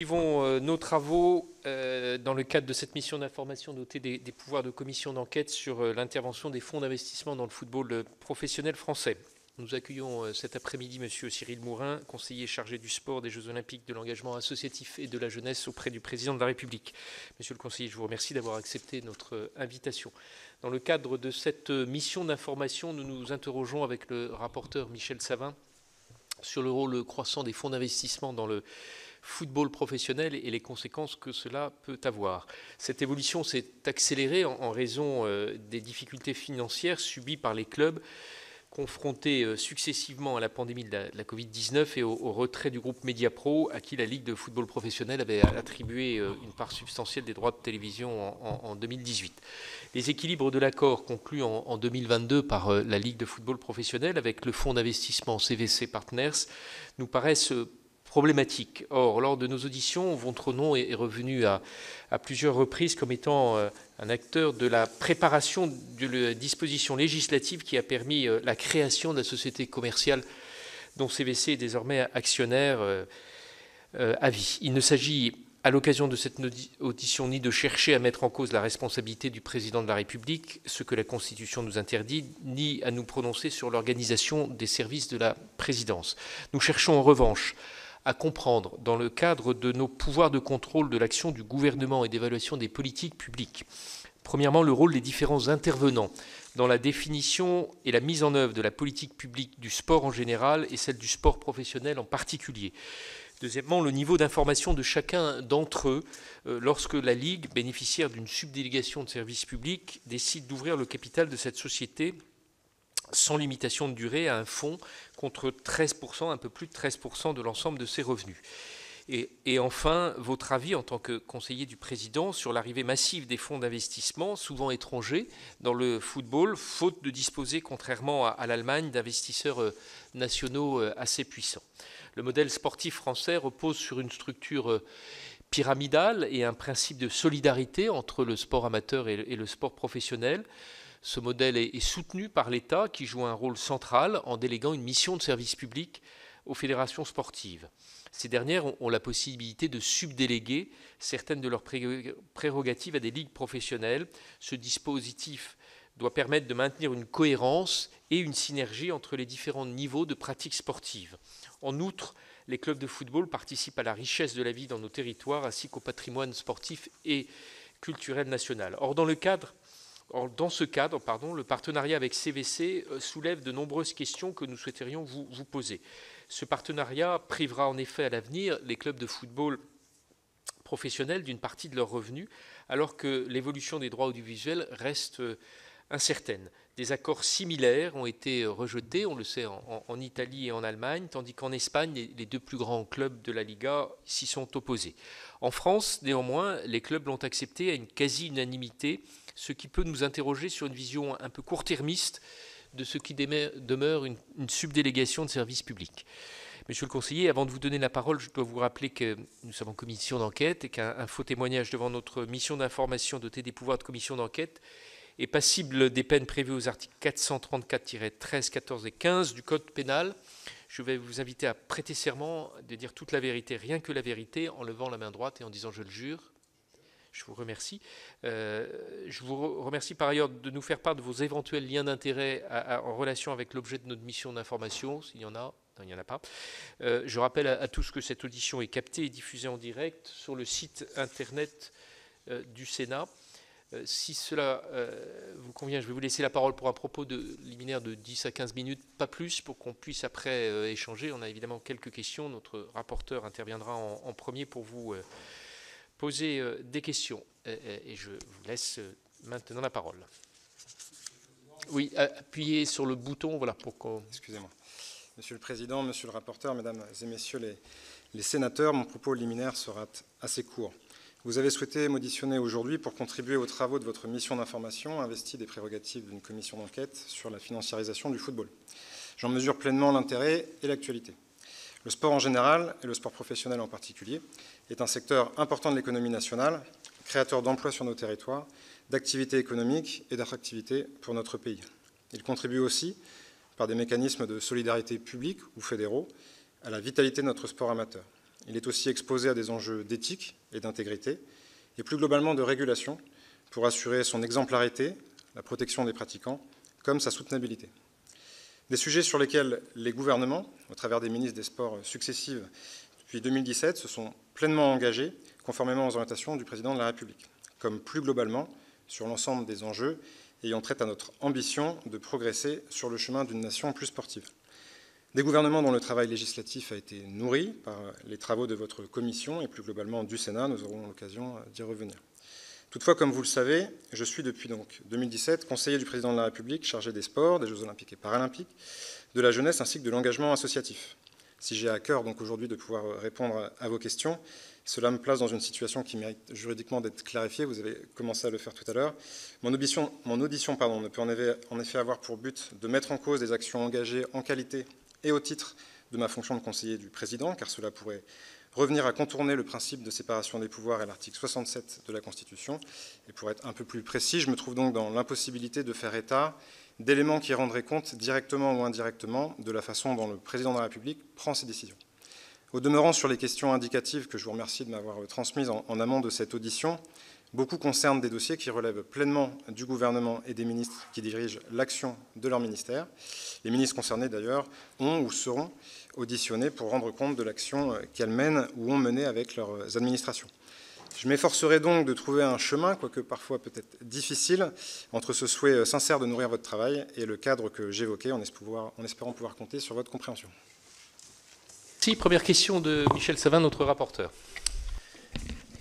Suivons euh, nos travaux euh, dans le cadre de cette mission d'information dotée des, pouvoirs de commission d'enquête sur euh, l'intervention des fonds d'investissement dans le football professionnel français. Nous accueillons cet après-midi M. Cyril Mourin, conseiller chargé du sport, des Jeux Olympiques, de l'engagement associatif et de la jeunesse auprès du Président de la République. Monsieur le conseiller, je vous remercie d'avoir accepté notre invitation. Dans le cadre de cette mission d'information, nous nous interrogeons avec le rapporteur Michel Savin sur le rôle croissant des fonds d'investissement dans le football professionnel et les conséquences que cela peut avoir. Cette évolution s'est accélérée en, raison euh, des difficultés financières subies par les clubs confrontés euh, successivement à la pandémie de la, Covid-19 et au, retrait du groupe Mediapro, à qui la Ligue de football professionnel avait attribué euh, une part substantielle des droits de télévision en, 2018. Les équilibres de l'accord conclu en, en, 2022 par la Ligue de football professionnel avec le fonds d'investissement CVC Partners nous paraissent problématique. Or, lors de nos auditions, votre nom est revenu à, plusieurs reprises comme étant euh, un acteur de la préparation de la disposition législative qui a permis euh, la création de la société commerciale dont CVC est désormais actionnaire euh, à vie. Il ne s'agit à l'occasion de cette audition ni de chercher à mettre en cause la responsabilité du président de la République, ce que la Constitution nous interdit, ni à nous prononcer sur l'organisation des services de la présidence. Nous cherchons en revanche à comprendre dans le cadre de nos pouvoirs de contrôle de l'action du gouvernement et d'évaluation des politiques publiques. Premièrement, le rôle des différents intervenants dans la définition et la mise en œuvre de la politique publique du sport en général et celle du sport professionnel en particulier. Deuxièmement, le niveau d'information de chacun d'entre eux euh, lorsque la Ligue, bénéficiaire d'une subdélégation de services publics, décide d'ouvrir le capital de cette société sans limitation de durée à un fonds contre 13%, un peu plus de 13% de l'ensemble de ses revenus. Et, enfin, votre avis en tant que conseiller du président sur l'arrivée massive des fonds d'investissement, souvent étrangers, dans le football, faute de disposer, contrairement à, l'Allemagne, d'investisseurs euh, nationaux euh, assez puissants. Le modèle sportif français repose sur une structure euh, pyramidale et un principe de solidarité entre le sport amateur et le sport professionnel. Ce modèle est, soutenu par l'État qui joue un rôle central en déléguant une mission de service public aux fédérations sportives. Ces dernières ont la possibilité de subdéléguer certaines de leurs prérogatives à des ligues professionnelles. Ce dispositif doit permettre de maintenir une cohérence et une synergie entre les différents niveaux de pratique sportive. En outre, les clubs de football participent à la richesse de la vie dans nos territoires ainsi qu'au patrimoine sportif et culturel national. Or, dans le cadre dans ce cadre, le partenariat avec CVC euh, soulève de nombreuses questions que nous souhaiterions vous, poser. Ce partenariat privera en effet à l'avenir les clubs de football professionnels d'une partie de leurs revenus, alors que l'évolution des droits audiovisuels reste euh, incertaine. Des accords similaires ont été rejetés, on le sait, en, Italie et en Allemagne, tandis qu'en Espagne, les, deux plus grands clubs de la Liga s'y sont opposés. En France, néanmoins, les clubs l'ont accepté à une quasi-unanimité ce qui peut nous interroger sur une vision un peu court-termiste de ce qui demeure une, subdélégation de services publics. Monsieur le conseiller, avant de vous donner la parole, je dois vous rappeler que nous sommes en commission d'enquête et qu'un faux témoignage devant notre mission d'information dotée des pouvoirs de commission d'enquête est passible des peines prévues aux articles 434-13, 14 et 15 du Code pénal. Je vais vous inviter à prêter serment de dire toute la vérité, rien que la vérité, en levant la main droite et en disant je le jure. Je vous remercie. Euh, je vous remercie par ailleurs de nous faire part de vos éventuels liens d'intérêt en relation avec l'objet de notre mission d'information, s'il y en a. Non, il n'y en a pas. Euh, je rappelle à, tous que cette audition est captée et diffusée en direct sur le site internet euh, du Sénat. si cela vous convient, je vais vous laisser la parole pour un propos de liminaire de 10 à 15 minutes, pas plus, pour qu'on puisse après échanger. On a évidemment quelques questions. Notre rapporteur interviendra en, en premier pour vous poser euh, des questions. Et je vous laisse euh, maintenant la parole. Oui, appuyez sur le bouton, voilà. Excusez-moi. Monsieur le Président, Monsieur le rapporteur, Mesdames et Messieurs les, les sénateurs, mon propos liminaire sera assez court. Vous avez souhaité m'auditionner aujourd'hui pour contribuer aux travaux de votre mission d'information investie des prérogatives d'une commission d'enquête sur la financiarisation du football. J'en mesure pleinement l'intérêt et l'actualité. Le sport en général, et le sport professionnel en particulier, est un secteur important de l'économie nationale, créateur d'emplois sur nos territoires, d'activités économiques et d'attractivité pour notre pays. Il contribue aussi, par des mécanismes de solidarité publique ou fédéraux, à la vitalité de notre sport amateur. il est aussi exposé à des enjeux d'éthique et d'intégrité, et plus globalement de régulation, pour assurer son exemplarité, la protection des pratiquants, comme sa soutenabilité. Des sujets sur lesquels les gouvernements, au travers des ministres des Sports successives depuis 2017, se sont pleinement engagés, conformément aux orientations du Président de la République, comme plus globalement sur l'ensemble des enjeux ayant trait à notre ambition de progresser sur le chemin d'une nation plus sportive. Des gouvernements dont le travail législatif a été nourri par les travaux de votre commission et plus globalement du Sénat, nous aurons l'occasion d'y revenir. Toutefois, comme vous le savez, je suis depuis donc 2017 conseiller du président de la République chargé des sports, des Jeux olympiques et paralympiques, de la jeunesse ainsi que de l'engagement associatif. Si j'ai à cœur donc aujourd'hui de pouvoir répondre à vos questions, cela me place dans une situation qui mérite juridiquement d'être clarifiée. Vous avez commencé à le faire tout à l'heure. Mon audition, pardon, ne peut en effet avoir pour but de mettre en cause des actions engagées en qualité et au titre de ma fonction de conseiller du président, car cela pourrait revenir à contourner le principe de séparation des pouvoirs et l'article 67 de la Constitution. Et pour être un peu plus précis, je me trouve donc dans l'impossibilité de faire état d'éléments qui rendraient compte directement ou indirectement de la façon dont le président de la République prend ses décisions. Au demeurant, sur les questions indicatives que je vous remercie de m'avoir transmises en, amont de cette audition, beaucoup concernent des dossiers qui relèvent pleinement du gouvernement et des ministres qui dirigent l'action de leur ministère. Les ministres concernés, d'ailleurs, ont ou seront auditionnés pour rendre compte de l'action qu'elles mènent ou ont menée avec leurs administrations. Je m'efforcerai donc de trouver un chemin, quoique parfois peut-être difficile, entre ce souhait sincère de nourrir votre travail et le cadre que j'évoquais, en, en espérant pouvoir compter sur votre compréhension. Merci. Première question de Michel Savin, notre rapporteur.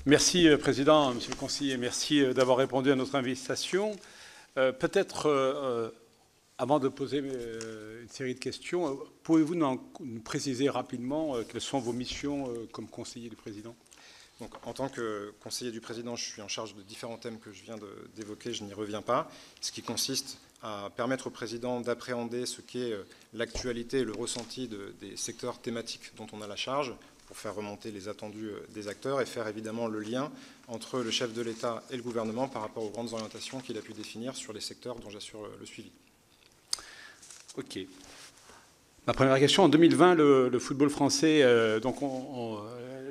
Merci, euh, Président, Monsieur le Conseiller. Merci euh, d'avoir répondu à notre invitation. Euh, Peut-être, euh, avant de poser euh, une série de questions, pouvez-vous nous, préciser rapidement quelles sont vos missions comme conseiller du Président? Donc, en tant que conseiller du président, je suis en charge de différents thèmes que je viens d'évoquer, je n'y reviens pas, ce qui consiste à permettre au président d'appréhender ce qu'est euh, l'actualité et le ressenti de, des secteurs thématiques dont on a la charge pour faire remonter les attendus euh, des acteurs et faire évidemment le lien entre le chef de l'État et le gouvernement par rapport aux grandes orientations qu'il a pu définir sur les secteurs dont j'assure euh, le suivi. Ok. Ma première question, en 2020, le, football français, euh, donc on,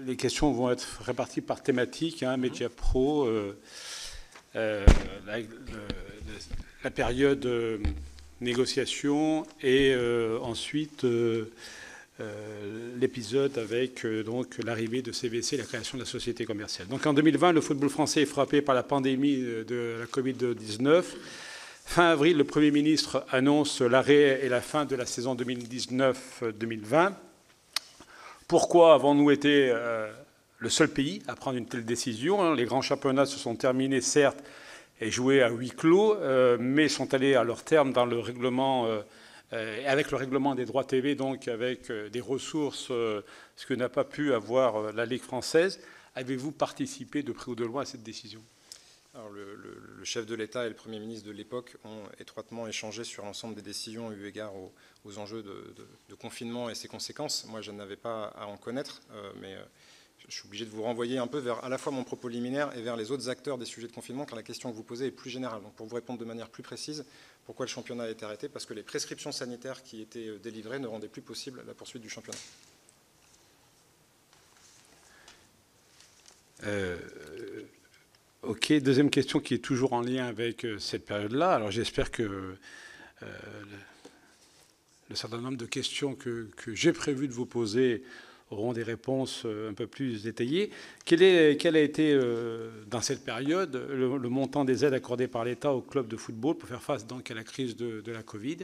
les questions vont être réparties par thématique, hein, Média Pro, euh, euh, la, la, période négociation et ensuite l'épisode avec donc l'arrivée de CVC, la création de la société commerciale. Donc en 2020, le football français est frappé par la pandémie de la Covid-19. Fin avril, le Premier ministre annonce l'arrêt et la fin de la saison 2019-2020. Pourquoi avons-nous été euh, le seul pays à prendre une telle décision Les grands championnats se sont terminés, certes, et joués à huis clos, euh, mais sont allés à leur terme dans le règlement, euh, avec le règlement des droits TV, donc avec des ressources, ce que n'a pas pu avoir la Ligue française. Avez-vous participé de près ou de loin à cette décision? Le, chef de l'État et le Premier ministre de l'époque ont étroitement échangé sur l'ensemble des décisions eu égard aux, enjeux de, confinement et ses conséquences. Moi, je n'avais pas à en connaître, euh, mais euh, je suis obligé de vous renvoyer un peu vers à la fois mon propos liminaire et vers les autres acteurs des sujets de confinement, car la question que vous posez est plus générale. Donc, pour vous répondre de manière plus précise, pourquoi le championnat a été arrêté? Parce que les prescriptions sanitaires qui étaient euh, délivrées ne rendaient plus possible la poursuite du championnat. Ok, deuxième question qui est toujours en lien avec euh, cette période-là. Alors j'espère que euh, le, certain nombre de questions que, j'ai prévu de vous poser auront des réponses euh, un peu plus détaillées. Quel, a été, dans cette période, le, montant des aides accordées par l'État aux clubs de football pour faire face donc à la crise de la Covid?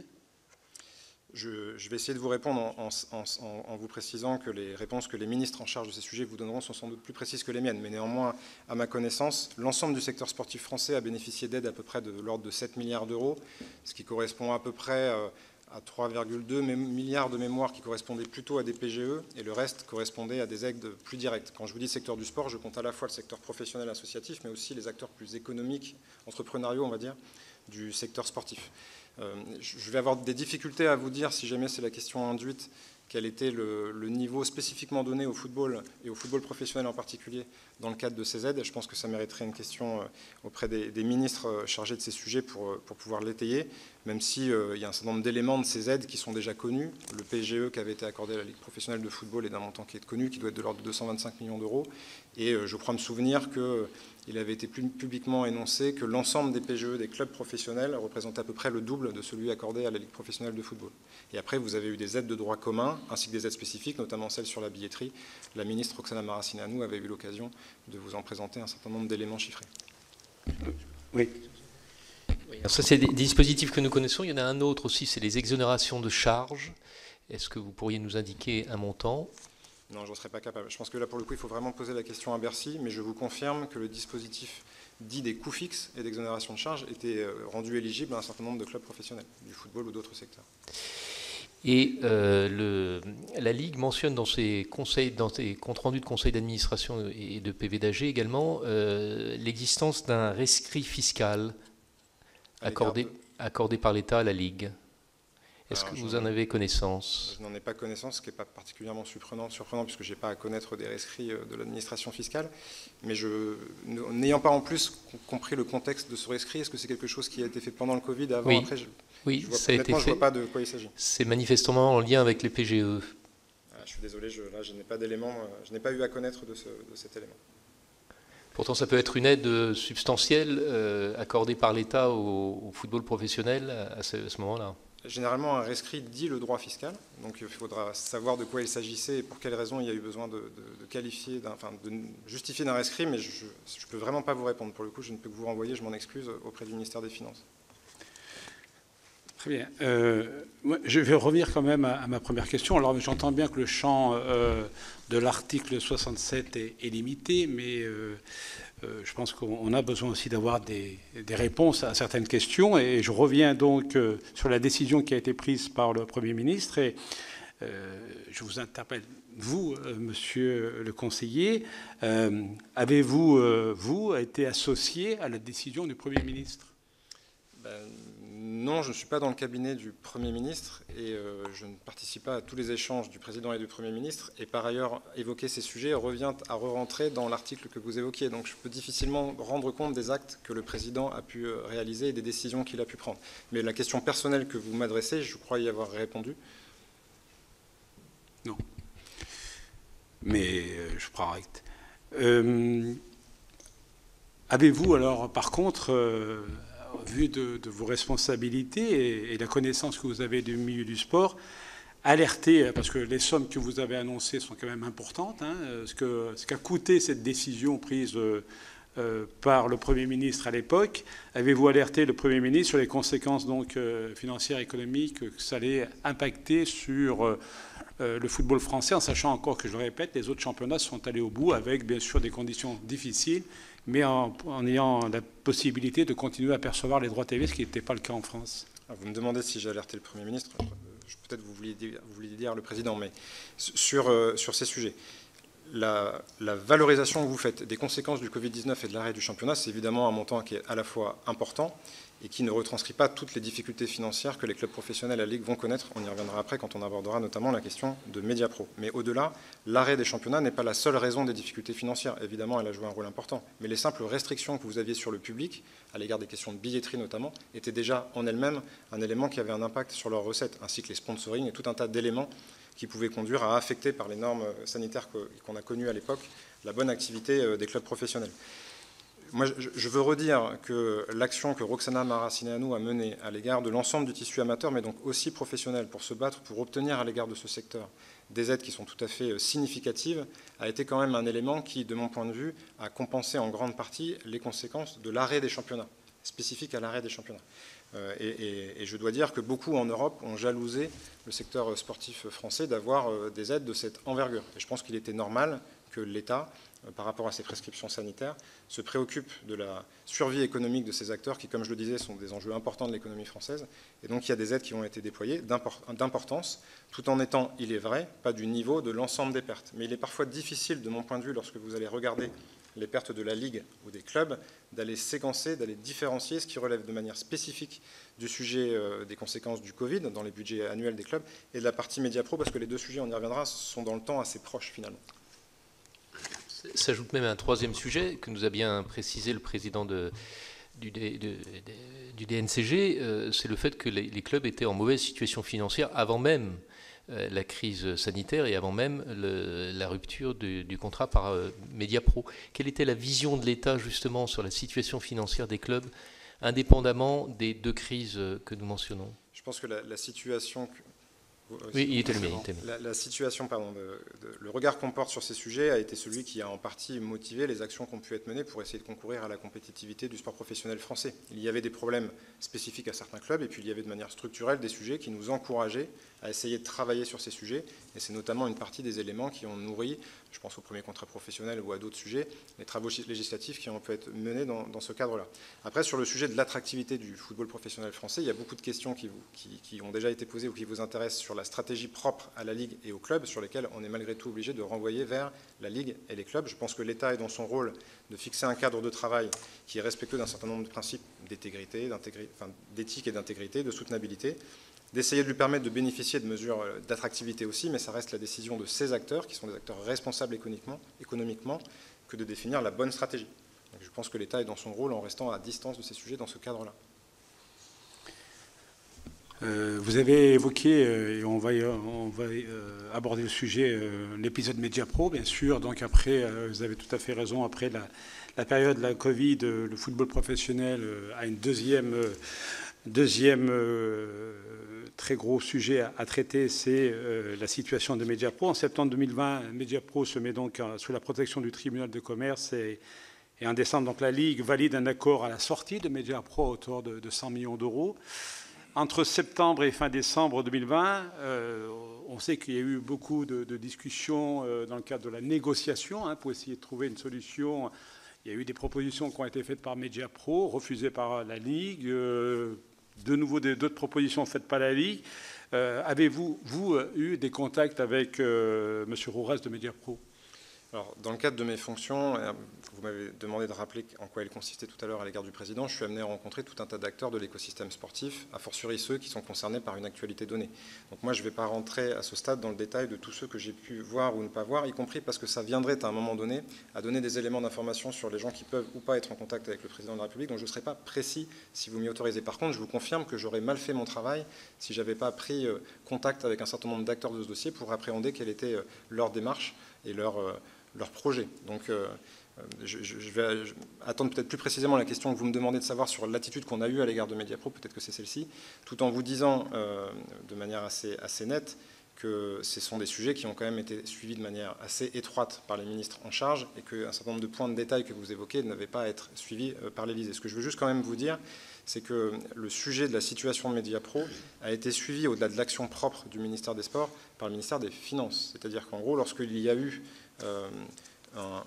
Je, vais essayer de vous répondre en, en, vous précisant que les réponses que les ministres en charge de ces sujets vous donneront sont sans doute plus précises que les miennes. Mais néanmoins, à ma connaissance, l'ensemble du secteur sportif français a bénéficié d'aides à peu près de l'ordre de 7 milliards d'euros, ce qui correspond à peu près euh, à 3,2 milliards de mémoire qui correspondaient plutôt à des PGE et le reste correspondait à des aides plus directes. Quand je vous dis secteur du sport, je compte à la fois le secteur professionnel associatif, mais aussi les acteurs plus économiques, entrepreneuriaux, on va dire, du secteur sportif. Euh, je vais avoir des difficultés à vous dire, si jamais c'est la question induite, quel était le, niveau spécifiquement donné au football et au football professionnel en particulier dans le cadre de ces aides. Je pense que ça mériterait une question euh, auprès des, ministres euh, chargés de ces sujets pour, pour pouvoir l'étayer. même s'il il y a un certain nombre d'éléments de ces aides qui sont déjà connus. Le PGE qui avait été accordé à la Ligue professionnelle de football est d'un montant qui est connu, qui doit être de l'ordre de 225 millions d'euros. Et je crois me souvenir qu'il avait été publiquement énoncé que l'ensemble des PGE des clubs professionnels représentait à peu près le double de celui accordé à la Ligue professionnelle de football. Et après, vous avez eu des aides de droit commun, ainsi que des aides spécifiques, notamment celles sur la billetterie. La ministre Roxana Maracineanu avait eu l'occasion de vous en présenter un certain nombre d'éléments chiffrés. Oui. ça, c'est des dispositifs que nous connaissons. Il y en a un autre aussi, c'est les exonérations de charges. Est-ce que vous pourriez nous indiquer un montant? Non, je n'en serais pas capable. Je pense que là, pour le coup, il faut vraiment poser la question à Bercy, mais je vous confirme que le dispositif dit des coûts fixes et d'exonération de charges était euh, rendu éligible à un certain nombre de clubs professionnels, du football ou d'autres secteurs. Et euh, la Ligue mentionne dans ses, conseils, dans ses comptes rendus de conseil d'administration et de PVDAG également euh, l'existence d'un rescrit fiscal accordé, accordé par l'État à la Ligue. Est-ce que vous en avez connaissance? Je n'en ai pas connaissance, ce qui n'est pas particulièrement surprenant, surprenant puisque je n'ai pas à connaître des rescrits euh, de l'administration fiscale. Mais n'ayant pas en plus compris le contexte de ce rescrit, est-ce que c'est quelque chose qui a été fait pendant le Covid, avant, après? Oui, ça a été fait. Je ne vois pas de quoi il s'agit. C'est manifestement en lien avec les PGE. Ah, je suis désolé, je, là, je n'ai pas d'éléments, euh, je n'ai pas eu à connaître de, cet élément. Pourtant, ça peut être une aide substantielle euh, accordée par l'État au, football professionnel à ce, moment-là. Généralement, un rescrit dit le droit fiscal, donc il faudra savoir de quoi il s'agissait et pour quelles raisons il y a eu besoin de, qualifier, enfin, de justifier d'un rescrit, mais je ne peux vraiment pas vous répondre. Pour le coup, je ne peux que vous renvoyer, je m'en excuse, auprès du ministère des Finances. Très bien. Euh, je vais revenir quand même à, ma première question. Alors, j'entends bien que le champ euh, de l'article 67 est, limité, mais euh, je pense qu'on a besoin aussi d'avoir des, réponses à certaines questions. Et je reviens donc sur la décision qui a été prise par le Premier ministre. Et je vous interpelle, vous, monsieur le conseiller, avez-vous, vous, été associé à la décision du Premier ministre? Ben, non, je ne suis pas dans le cabinet du Premier ministre et euh, je ne participe pas à tous les échanges du Président et du Premier ministre. Et par ailleurs, évoquer ces sujets revient à re-rentrer dans l'article que vous évoquiez. Donc je peux difficilement rendre compte des actes que le Président a pu euh, réaliser et des décisions qu'il a pu prendre. Mais la question personnelle que vous m'adressez, je crois y avoir répondu. Non. Mais euh, je prends acte. Avez-vous alors, par contre, vu de, vos responsabilités et, la connaissance que vous avez du milieu du sport, alerter, parce que les sommes que vous avez annoncées sont quand même importantes, hein, ce qu'a coûté cette décision prise euh, euh, par le Premier ministre à l'époque. Avez-vous alerté le Premier ministre sur les conséquences donc, euh, financières et économiques que ça allait impacter sur le football français, en sachant encore que, je le répète, les autres championnats sont allés au bout avec bien sûr des conditions difficiles mais en, ayant la possibilité de continuer à percevoir les droits TV, ce qui n'était pas le cas en France. Vous me demandez si j'ai alerté le Premier ministre. Peut-être vous vouliez, dire, vous vouliez dire le Président, mais sur, euh, sur ces sujets. La, valorisation que vous faites des conséquences du Covid-19 et de l'arrêt du championnat, c'est évidemment un montant qui est à la fois important et qui ne retranscrit pas toutes les difficultés financières que les clubs professionnels à la Ligue vont connaître. On y reviendra après quand on abordera notamment la question de Mediapro. Mais au-delà, l'arrêt des championnats n'est pas la seule raison des difficultés financières. Évidemment, elle a joué un rôle important. Mais les simples restrictions que vous aviez sur le public, à l'égard des questions de billetterie notamment, étaient déjà en elles-mêmes un élément qui avait un impact sur leurs recettes, ainsi que les sponsoring et tout un tas d'éléments qui pouvaient conduire à affecter par les normes sanitaires qu'on a connues à l'époque la bonne activité euh, des clubs professionnels. Moi, je veux redire que l'action que Roxana Maracineanu a menée à l'égard de l'ensemble du tissu amateur, mais donc aussi professionnel, pour se battre, pour obtenir à l'égard de ce secteur des aides qui sont tout à fait euh, significatives, a été quand même un élément qui, de mon point de vue, a compensé en grande partie les conséquences de l'arrêt des championnats, spécifique à l'arrêt des championnats. Euh, et, je dois dire que beaucoup en Europe ont jalousé le secteur sportif français d'avoir euh, des aides de cette envergure. Et je pense qu'il était normal que l'État euh, par rapport à ces prescriptions sanitaires, se préoccupe de la survie économique de ces acteurs qui, comme je le disais, sont des enjeux importants de l'économie française. Et donc il y a des aides qui ont été déployées d'importance, tout en étant, il est vrai, pas du niveau de l'ensemble des pertes. Mais il est parfois difficile, de mon point de vue, lorsque vous allez regarder les pertes de la Ligue ou des clubs, d'aller séquencer, d'aller différencier ce qui relève de manière spécifique du sujet euh, des conséquences du Covid dans les budgets annuels des clubs et de la partie média pro, parce que les deux sujets, on y reviendra, sont dans le temps assez proches finalement. S'ajoute même un troisième sujet que nous a bien précisé le président de, du, DNCG, c'est le fait que les, clubs étaient en mauvaise situation financière avant même la crise sanitaire et avant même la rupture du, du contrat par Mediapro. Quelle était la vision de l'État justement sur la situation financière des clubs, indépendamment des deux crises que nous mentionnons? Je pense que la, situation oui, il était le La, situation, pardon, le regard qu'on porte sur ces sujets a été celui qui a en partie motivé les actions qui ont pu être menées pour essayer de concourir à la compétitivité du sport professionnel français. Il y avait des problèmes spécifiques à certains clubs et puis il y avait de manière structurelle des sujets qui nous encourageaient à essayer de travailler sur ces sujets. Et c'est notamment une partie des éléments qui ont nourri, je pense au premier contrat professionnel ou à d'autres sujets, les travaux législatifs qui ont pu être menés dans, ce cadre-là. Après, sur le sujet de l'attractivité du football professionnel français, il y a beaucoup de questions qui, ont déjà été posées ou qui vous intéressent sur la stratégie propre à la Ligue et aux clubs, sur lesquels on est malgré tout obligé de renvoyer vers la Ligue et les clubs. Je pense que l'État est dans son rôle de fixer un cadre de travail qui est respectueux d'un certain nombre de principes d'éthique et d'intégrité, de soutenabilité d'essayer de lui permettre de bénéficier de mesures euh, d'attractivité aussi, mais ça reste la décision de ces acteurs, qui sont des acteurs responsables économiquement, que de définir la bonne stratégie. je pense que l'État est dans son rôle en restant à distance de ces sujets dans ce cadre-là. Euh, vous avez évoqué, euh, et on va, aborder le sujet, l'épisode Mediapro, bien sûr. Donc après, vous avez tout à fait raison, après la, la période de la Covid, le football professionnel a une deuxième, deuxième très gros sujet à, traiter, c'est euh, la situation de Mediapro. En septembre 2020, Mediapro se met donc euh, sous la protection du tribunal de commerce et, en décembre, donc, la Ligue valide un accord à la sortie de Mediapro autour de, 100 millions d'euros. Entre septembre et fin décembre 2020, euh, on sait qu'il y a eu beaucoup de, discussions dans le cadre de la négociation hein, pour essayer de trouver une solution. Il y a eu des propositions qui ont été faites par Mediapro, refusées par la Ligue de nouveau d'autres propositions faites par la Ligue. Euh, avez-vous, vous, euh, eu des contacts avec euh, M. Rouras de Mediapro? Alors, dans le cadre de mes fonctions, euh, vous m'avez demandé de rappeler en quoi elles consistaient tout à l'heure à l'égard du président. Je suis amené à rencontrer tout un tas d'acteurs de l'écosystème sportif, a fortiori ceux qui sont concernés par une actualité donnée. Donc moi, je ne vais pas rentrer à ce stade dans le détail de tous ceux que j'ai pu voir ou ne pas voir, y compris parce que ça viendrait à un moment donné à donner des éléments d'information sur les gens qui peuvent ou pas être en contact avec le président de la République. Donc je ne serai pas précis si vous m'y autorisez. Par contre, je vous confirme que j'aurais mal fait mon travail si je n'avais pas pris euh, contact avec un certain nombre d'acteurs de ce dossier pour appréhender quelle était euh, leur démarche et leur leur projet. Donc, euh, je, vais attendre peut-être plus précisément la question que vous me demandez de savoir sur l'attitude qu'on a eue à l'égard de Mediapro, peut-être que c'est celle-ci, tout en vous disant euh, de manière assez, nette que ce sont des sujets qui ont quand même été suivis de manière assez étroite par les ministres en charge et qu'un certain nombre de points de détail que vous évoquez n'avaient pas à être suivis euh, par l'Élysée. Ce que je veux juste quand même vous dire, c'est que le sujet de la situation de Mediapro a été suivi au-delà de l'action propre du ministère des Sports par le ministère des Finances. C'est-à-dire qu'en gros, lorsqu'il y a eu euh,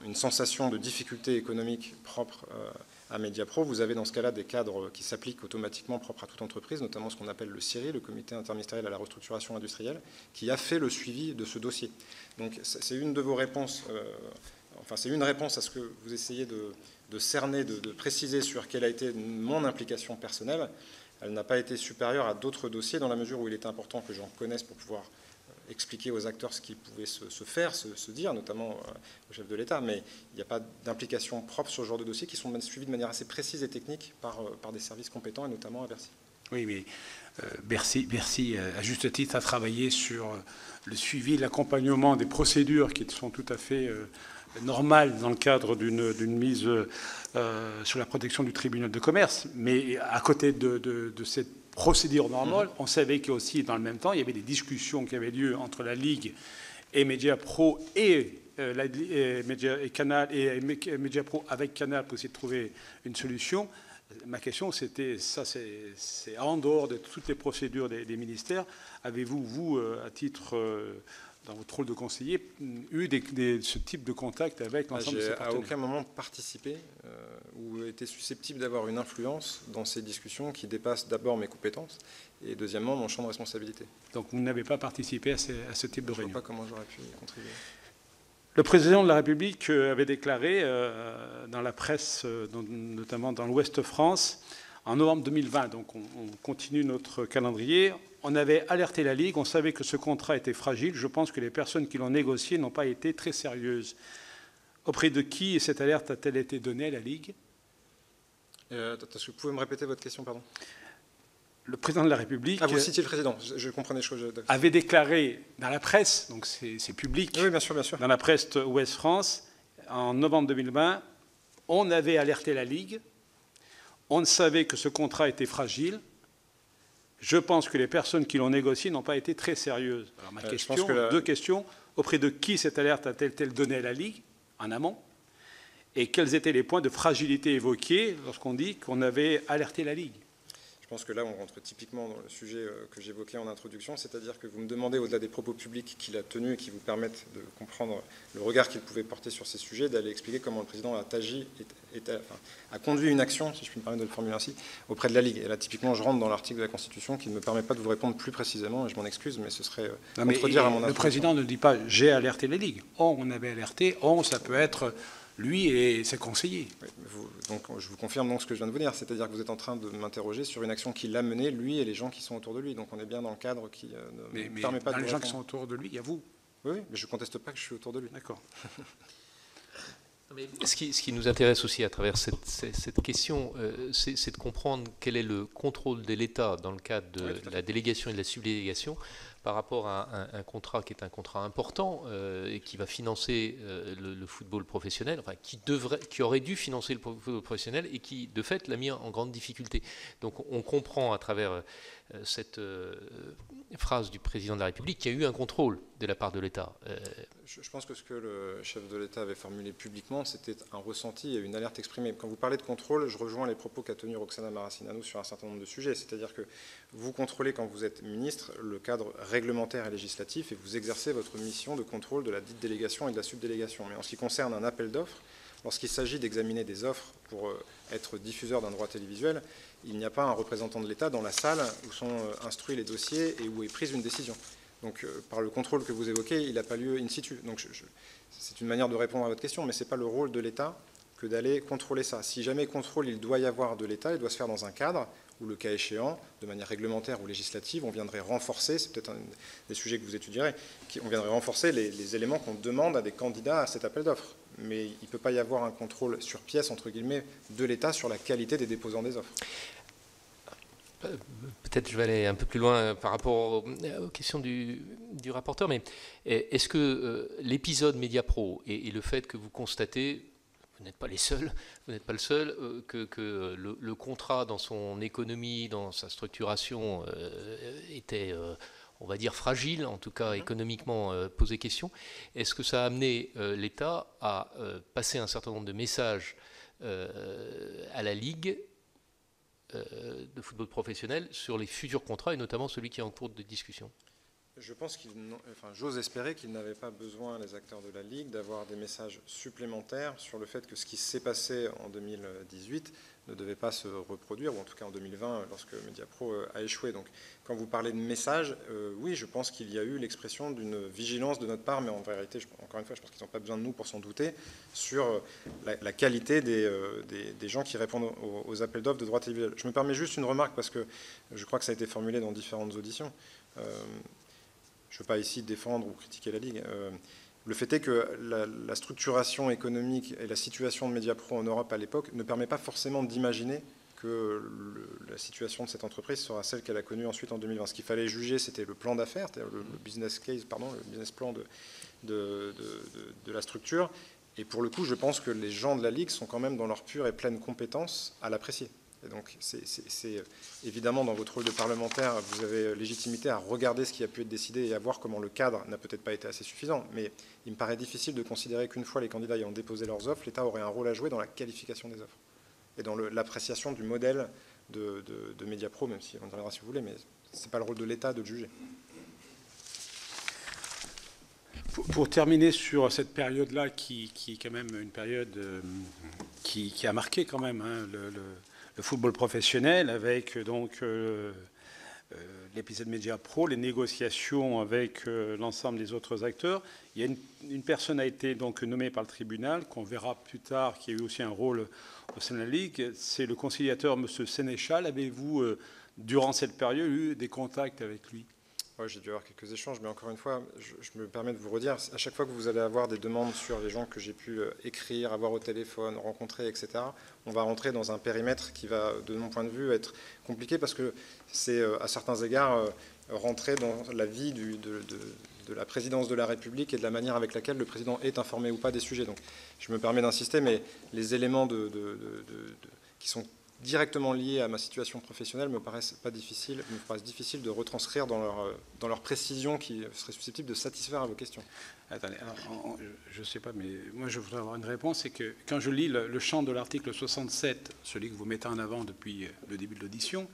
une sensation de difficulté économique propre euh, à Mediapro, vous avez dans ce cas-là des cadres qui s'appliquent automatiquement propres à toute entreprise, notamment ce qu'on appelle le CIRI, le Comité interministériel à la restructuration industrielle, qui a fait le suivi de ce dossier. Donc c'est une de vos réponses, euh, enfin c'est une réponse à ce que vous essayez de, cerner, de, de, préciser sur quelle a été mon implication personnelle. Elle n'a pas été supérieure à d'autres dossiers dans la mesure où il est important que j'en connaisse pour pouvoir expliquer aux acteurs ce qui pouvait se, faire, se, dire, notamment euh, au chef de l'État, mais il n'y a pas d'implication propre sur ce genre de dossiers qui sont suivis de manière assez précise et technique par, euh, par des services compétents, et notamment à Bercy. Oui, mais euh, Bercy, Bercy, à juste titre, a travaillé sur le suivi, l'accompagnement des procédures qui sont tout à fait normales dans le cadre d'une mise sur la protection du tribunal de commerce. Mais à côté de cette procédure normale. On savait qu'aussi, dans le même temps, il y avait des discussions qui avaient lieu entre la Ligue et Media Pro et, euh, la, et, Canal et Media Pro avec Canal pour essayer de trouver une solution. Ma question, c'était, ça c'est en dehors de toutes les procédures des, ministères. Avez-vous, vous, euh, à titre euh, dans votre rôle de conseiller, eu ce type de contact avec ah, l'ensemble de ces partenaires à aucun moment participé euh, ou été susceptible d'avoir une influence dans ces discussions qui dépassent d'abord mes compétences et deuxièmement mon champ de responsabilité. Donc vous n'avez pas participé à, ce type de réunion Je ne vois pas comment j'aurais pu y contribuer. Le président de la République euh, avait déclaré euh, dans la presse, notamment dans l'Ouest France, en novembre 2020, donc on, on continue notre calendrier, on avait alerté la Ligue, on savait que ce contrat était fragile. Je pense que les personnes qui l'ont négocié n'ont pas été très sérieuses. Auprès de qui cette alerte a-t-elle été donnée à la Ligue? Euh, vous pouvez me répéter votre question, pardon? Le président de la République. Ah, vous citiez le président, je, comprenais que Avait déclaré dans la presse, donc c'est public. Oui, bien sûr, bien sûr. Dans la presse Ouest France, en novembre 2020, on avait alerté la Ligue. On savait que ce contrat était fragile. Je pense que les personnes qui l'ont négocié n'ont pas été très sérieuses. Alors, ma euh, question, deux questions. Auprès de qui cette alerte a-t-elle donné à la Ligue en amont? Et quels étaient les points de fragilité évoqués lorsqu'on dit qu'on avait alerté la Ligue? Je pense que là, on rentre typiquement dans le sujet euh, que j'évoquais en introduction, c'est-à-dire que vous me demandez, au-delà des propos publics qu'il a tenus et qui vous permettent de comprendre le regard qu'il pouvait porter sur ces sujets, d'aller expliquer comment le président a agi, a conduit une action, si je puis me permettre de le formuler ainsi, auprès de la Ligue. Et là, typiquement, je rentre dans l'article de la Constitution qui ne me permet pas de vous répondre plus précisément, et je m'en excuse, mais ce serait euh, contredire à mon Le président ne dit pas « j'ai alerté les Ligues ». On avait alerté, on, ça peut être lui et ses conseillers. donc, je vous confirme donc ce que je viens de vous dire, c'est-à-dire que vous êtes en train de m'interroger sur une action qu'il a menée, lui et les gens qui sont autour de lui. Donc on est bien dans le cadre qui euh, ne mais, permet pas dans les gens qui sont autour de lui, il y a vous. Oui, mais je ne conteste pas que je suis autour de lui. D'accord. ce, qui, ce, qui, nous intéresse aussi à travers cette, cette, question, euh, c'est de comprendre quel est le contrôle de l'État dans le cadre de la délégation et de la subdélégation par rapport à un, contrat qui est un contrat important euh, et qui va financer euh, le, football professionnel, enfin qui, devrait, qui aurait dû financer le football professionnel et qui, de fait, l'a mis en grande difficulté. Donc on comprend à travers cette euh, phrase du président de la République qu'il y a eu un contrôle de la part de l'État. Euh, je pense que ce que le chef de l'État avait formulé publiquement, c'était un ressenti et une alerte exprimée. Quand vous parlez de contrôle, je rejoins les propos qu'a tenus Roxana Maracinano sur un certain nombre de sujets. C'est-à-dire que vous contrôlez, quand vous êtes ministre, le cadre réglementaire et législatif et vous exercez votre mission de contrôle de la dite délégation et de la subdélégation. Mais en ce qui concerne un appel d'offres, lorsqu'il s'agit d'examiner des offres pour être diffuseur d'un droit télévisuel, il n'y a pas un représentant de l'État dans la salle où sont euh, instruits les dossiers et où est prise une décision. Donc, euh, par le contrôle que vous évoquez, il n'a pas lieu in situ. Donc, c'est une manière de répondre à votre question, mais ce n'est pas le rôle de l'État que d'aller contrôler ça. Si jamais contrôle il doit y avoir de l'État, il doit se faire dans un cadre où, le cas échéant, de manière réglementaire ou législative, on viendrait renforcer, c'est peut-être un des sujets que vous étudierez, on viendrait renforcer les éléments qu'on demande à des candidats à cet appel d'offres mais il ne peut pas y avoir un contrôle sur pièce, entre guillemets, de l'État sur la qualité des déposants des offres. Peut-être je vais aller un peu plus loin par rapport aux, questions du, rapporteur, mais est-ce que euh, l'épisode Mediapro et, le fait que vous constatez, vous n'êtes pas les seuls, vous n'êtes pas le seul, euh, que, le, contrat dans son économie, dans sa structuration euh, était, on va dire, fragile, en tout cas mm-hmm. économiquement posé question, est-ce que ça a amené l'État à passer un certain nombre de messages à la Ligue euh, de football professionnel sur les futurs contrats et notamment celui qui est en cours de discussion? Je pense qu'il, enfin, j'ose espérer qu'ils n'avaient pas besoin, les acteurs de la Ligue, d'avoir des messages supplémentaires sur le fait que ce qui s'est passé en 2018 ne devait pas se reproduire, ou en tout cas en 2020, lorsque Mediapro euh, a échoué. Donc, quand vous parlez de messages, euh, oui, je pense qu'il y a eu l'expression d'une vigilance de notre part, mais en vérité, encore une fois, je pense qu'ils n'ont pas besoin de nous pour s'en douter, sur euh, la, qualité des, des, gens qui répondent aux, appels d'offres de droit télévisuel. Je me permets juste une remarque, parce que je crois que ça a été formulé dans différentes auditions. je ne veux pas ici défendre ou critiquer la Ligue. Le fait est que la, structuration économique et la situation de Mediapro en Europe à l'époque ne permet pas forcément d'imaginer que la situation de cette entreprise sera celle qu'elle a connue ensuite en 2020. Ce qu'il fallait juger, c'était le plan d'affaires, le, business case, pardon, le business plan de, la structure. Et pour le coup, je pense que les gens de la Ligue sont quand même dans leur pure et pleine compétence à l'apprécier. Donc, c'est euh, évidemment dans votre rôle de parlementaire, vous avez légitimité à regarder ce qui a pu être décidé et à voir comment le cadre n'a peut-être pas été assez suffisant. Mais il me paraît difficile de considérer qu'une fois les candidats ayant déposé leurs offres, l'État aurait un rôle à jouer dans la qualification des offres et dans l'appréciation du modèle de, Mediapro, même si on reviendra si vous voulez, mais ce n'est pas le rôle de l'État de le juger. Pour, terminer sur cette période-là, qui, est quand même une période euh, qui, a marqué quand même hein, le football professionnel avec donc euh, euh, l'épisode Média Pro, les négociations avec euh, l'ensemble des autres acteurs. Il y a une, personne a été donc nommée par le tribunal, qu'on verra plus tard, qui a eu aussi un rôle au sein de la Ligue. C'est le conciliateur M. Sénéchal. Avez-vous, durant cette période, eu des contacts avec lui? Ouais, j'ai dû avoir quelques échanges, mais encore une fois, je, me permets de vous redire, à chaque fois que vous allez avoir des demandes sur les gens que j'ai pu euh, écrire, avoir au téléphone, rencontrer, etc., on va rentrer dans un périmètre qui va, de mon point de vue, être compliqué parce que c'est, euh, à certains égards, euh, rentrer dans la vie de, la présidence de la République et de la manière avec laquelle le président est informé ou pas des sujets. Donc, je me permets d'insister, mais les éléments qui sont directement liés à ma situation professionnelle me paraissent pas difficiles, me de retranscrire dans leur, dans leur précision qui serait susceptible de satisfaire à vos questions. Attendez, je ne sais pas, mais moi je voudrais avoir une réponse, c'est que quand je lis le, champ de l'article 67, celui que vous mettez en avant depuis le début de l'audition,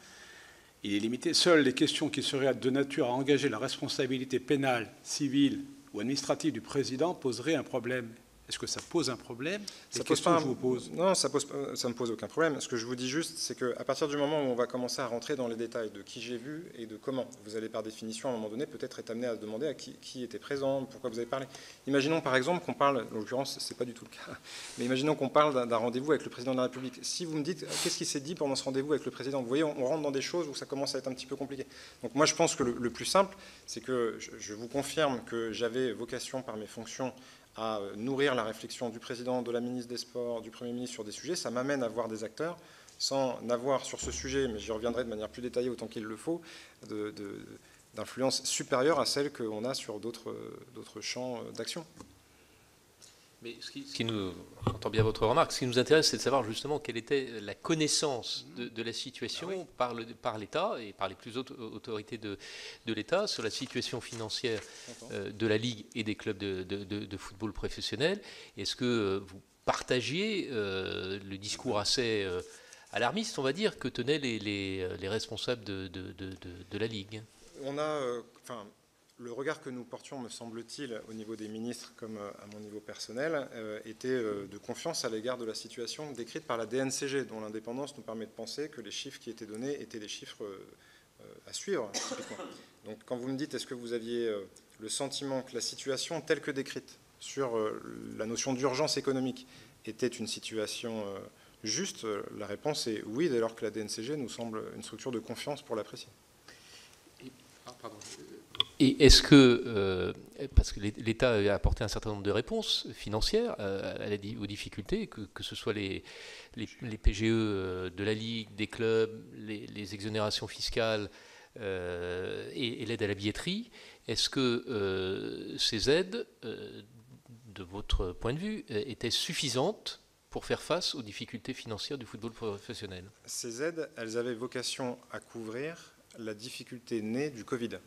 il est limité. Seules les questions qui seraient de nature à engager la responsabilité pénale, civile ou administrative du président poseraient un problème. Est-ce que ça pose un problème? Ça pose pas je vous pose Non, ça ne me pose aucun problème. Ce que je vous dis juste, c'est qu'à partir du moment où on va commencer à rentrer dans les détails de qui j'ai vu et de comment, vous allez par définition, à un moment donné, peut-être être amené à se demander à qui, était présent, pourquoi vous avez parlé. Imaginons par exemple qu'on parle, en l'occurrence, ce n'est pas du tout le cas, mais imaginons qu'on parle d'un rendez-vous avec le président de la République. Si vous me dites qu'est-ce qui s'est dit pendant ce rendez-vous avec le président, vous voyez, on, rentre dans des choses où ça commence à être un petit peu compliqué. Donc moi, je pense que le, plus simple, c'est que je vous confirme que j'avais vocation par mes fonctions à nourrir la réflexion du président, de la ministre des Sports, du Premier ministre sur des sujets. Ça m'amène à voir des acteurs sans n'avoir sur ce sujet, mais j'y reviendrai de manière plus détaillée autant qu'il le faut, d'influence supérieure à celle qu'on a sur d'autres champs d'action. Mais ce qui, nous, entend bien votre remarque, ce qui nous intéresse, c'est de savoir justement quelle était la connaissance de, la situation ah par l'État et par les plus hautes autorités de, l'État sur la situation financière euh, de la Ligue et des clubs de, football professionnel. Est-ce que euh, vous partagiez euh, le discours assez alarmiste, on va dire, que tenaient les, les responsables de, la Ligue? On a, enfin, le regard que nous portions, me semble-t-il, au niveau des ministres comme euh, à mon niveau personnel, euh, était euh, de confiance à l'égard de la situation décrite par la DNCG, dont l'indépendance nous permet de penser que les chiffres qui étaient donnés étaient des chiffres à suivre. Donc quand vous me dites est-ce que vous aviez le sentiment que la situation telle que décrite sur la notion d'urgence économique était une situation juste, la réponse est oui, dès lors que la DNCG nous semble une structure de confiance pour l'apprécier? Ah, pardon. Et est-ce que, euh, parce que l'État a apporté un certain nombre de réponses financières euh, aux difficultés, que, ce soit les, PGE euh, de la Ligue, des clubs, les, exonérations fiscales et, l'aide à la billetterie, est-ce que ces aides, de votre point de vue, étaient suffisantes pour faire face aux difficultés financières du football professionnel? Ces aides, elles avaient vocation à couvrir la difficulté née du Covid.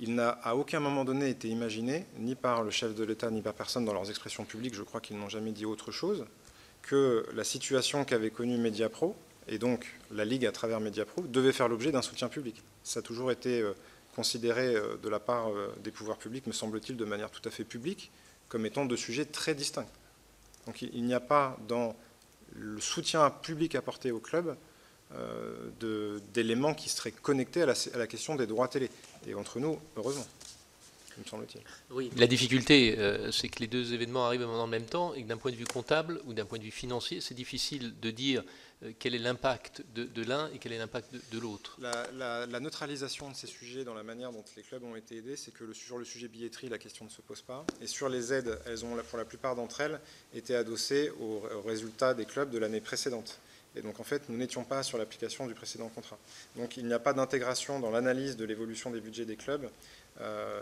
Il n'a à aucun moment donné été imaginé, ni par le chef de l'État, ni par personne dans leurs expressions publiques, je crois qu'ils n'ont jamais dit autre chose, que la situation qu'avait connue Mediapro, et donc la Ligue à travers Mediapro, devait faire l'objet d'un soutien public. Ça a toujours été euh, considéré euh, de la part euh, des pouvoirs publics, me semble-t-il, de manière tout à fait publique, comme étant deux sujets très distincts. Donc il n'y a pas dans le soutien public apporté au club d'éléments qui seraient connectés à la question des droits télé et entre nous, heureusement, me semble-t-il. Oui. La difficulté, euh, c'est que les deux événements arrivent en même temps et que d'un point de vue comptable ou d'un point de vue financier, c'est difficile de dire euh, quel est l'impact de, l'un et quel est l'impact de, l'autre. La, neutralisation de ces sujets dans la manière dont les clubs ont été aidés, c'est que le, sur le sujet billetterie, la question ne se pose pas. Et sur les aides, elles ont, pour la plupart d'entre elles, été adossées aux résultats des clubs de l'année précédente. Et donc en fait, nous n'étions pas sur l'application du précédent contrat. Donc il n'y a pas d'intégration dans l'analyse de l'évolution des budgets des clubs euh,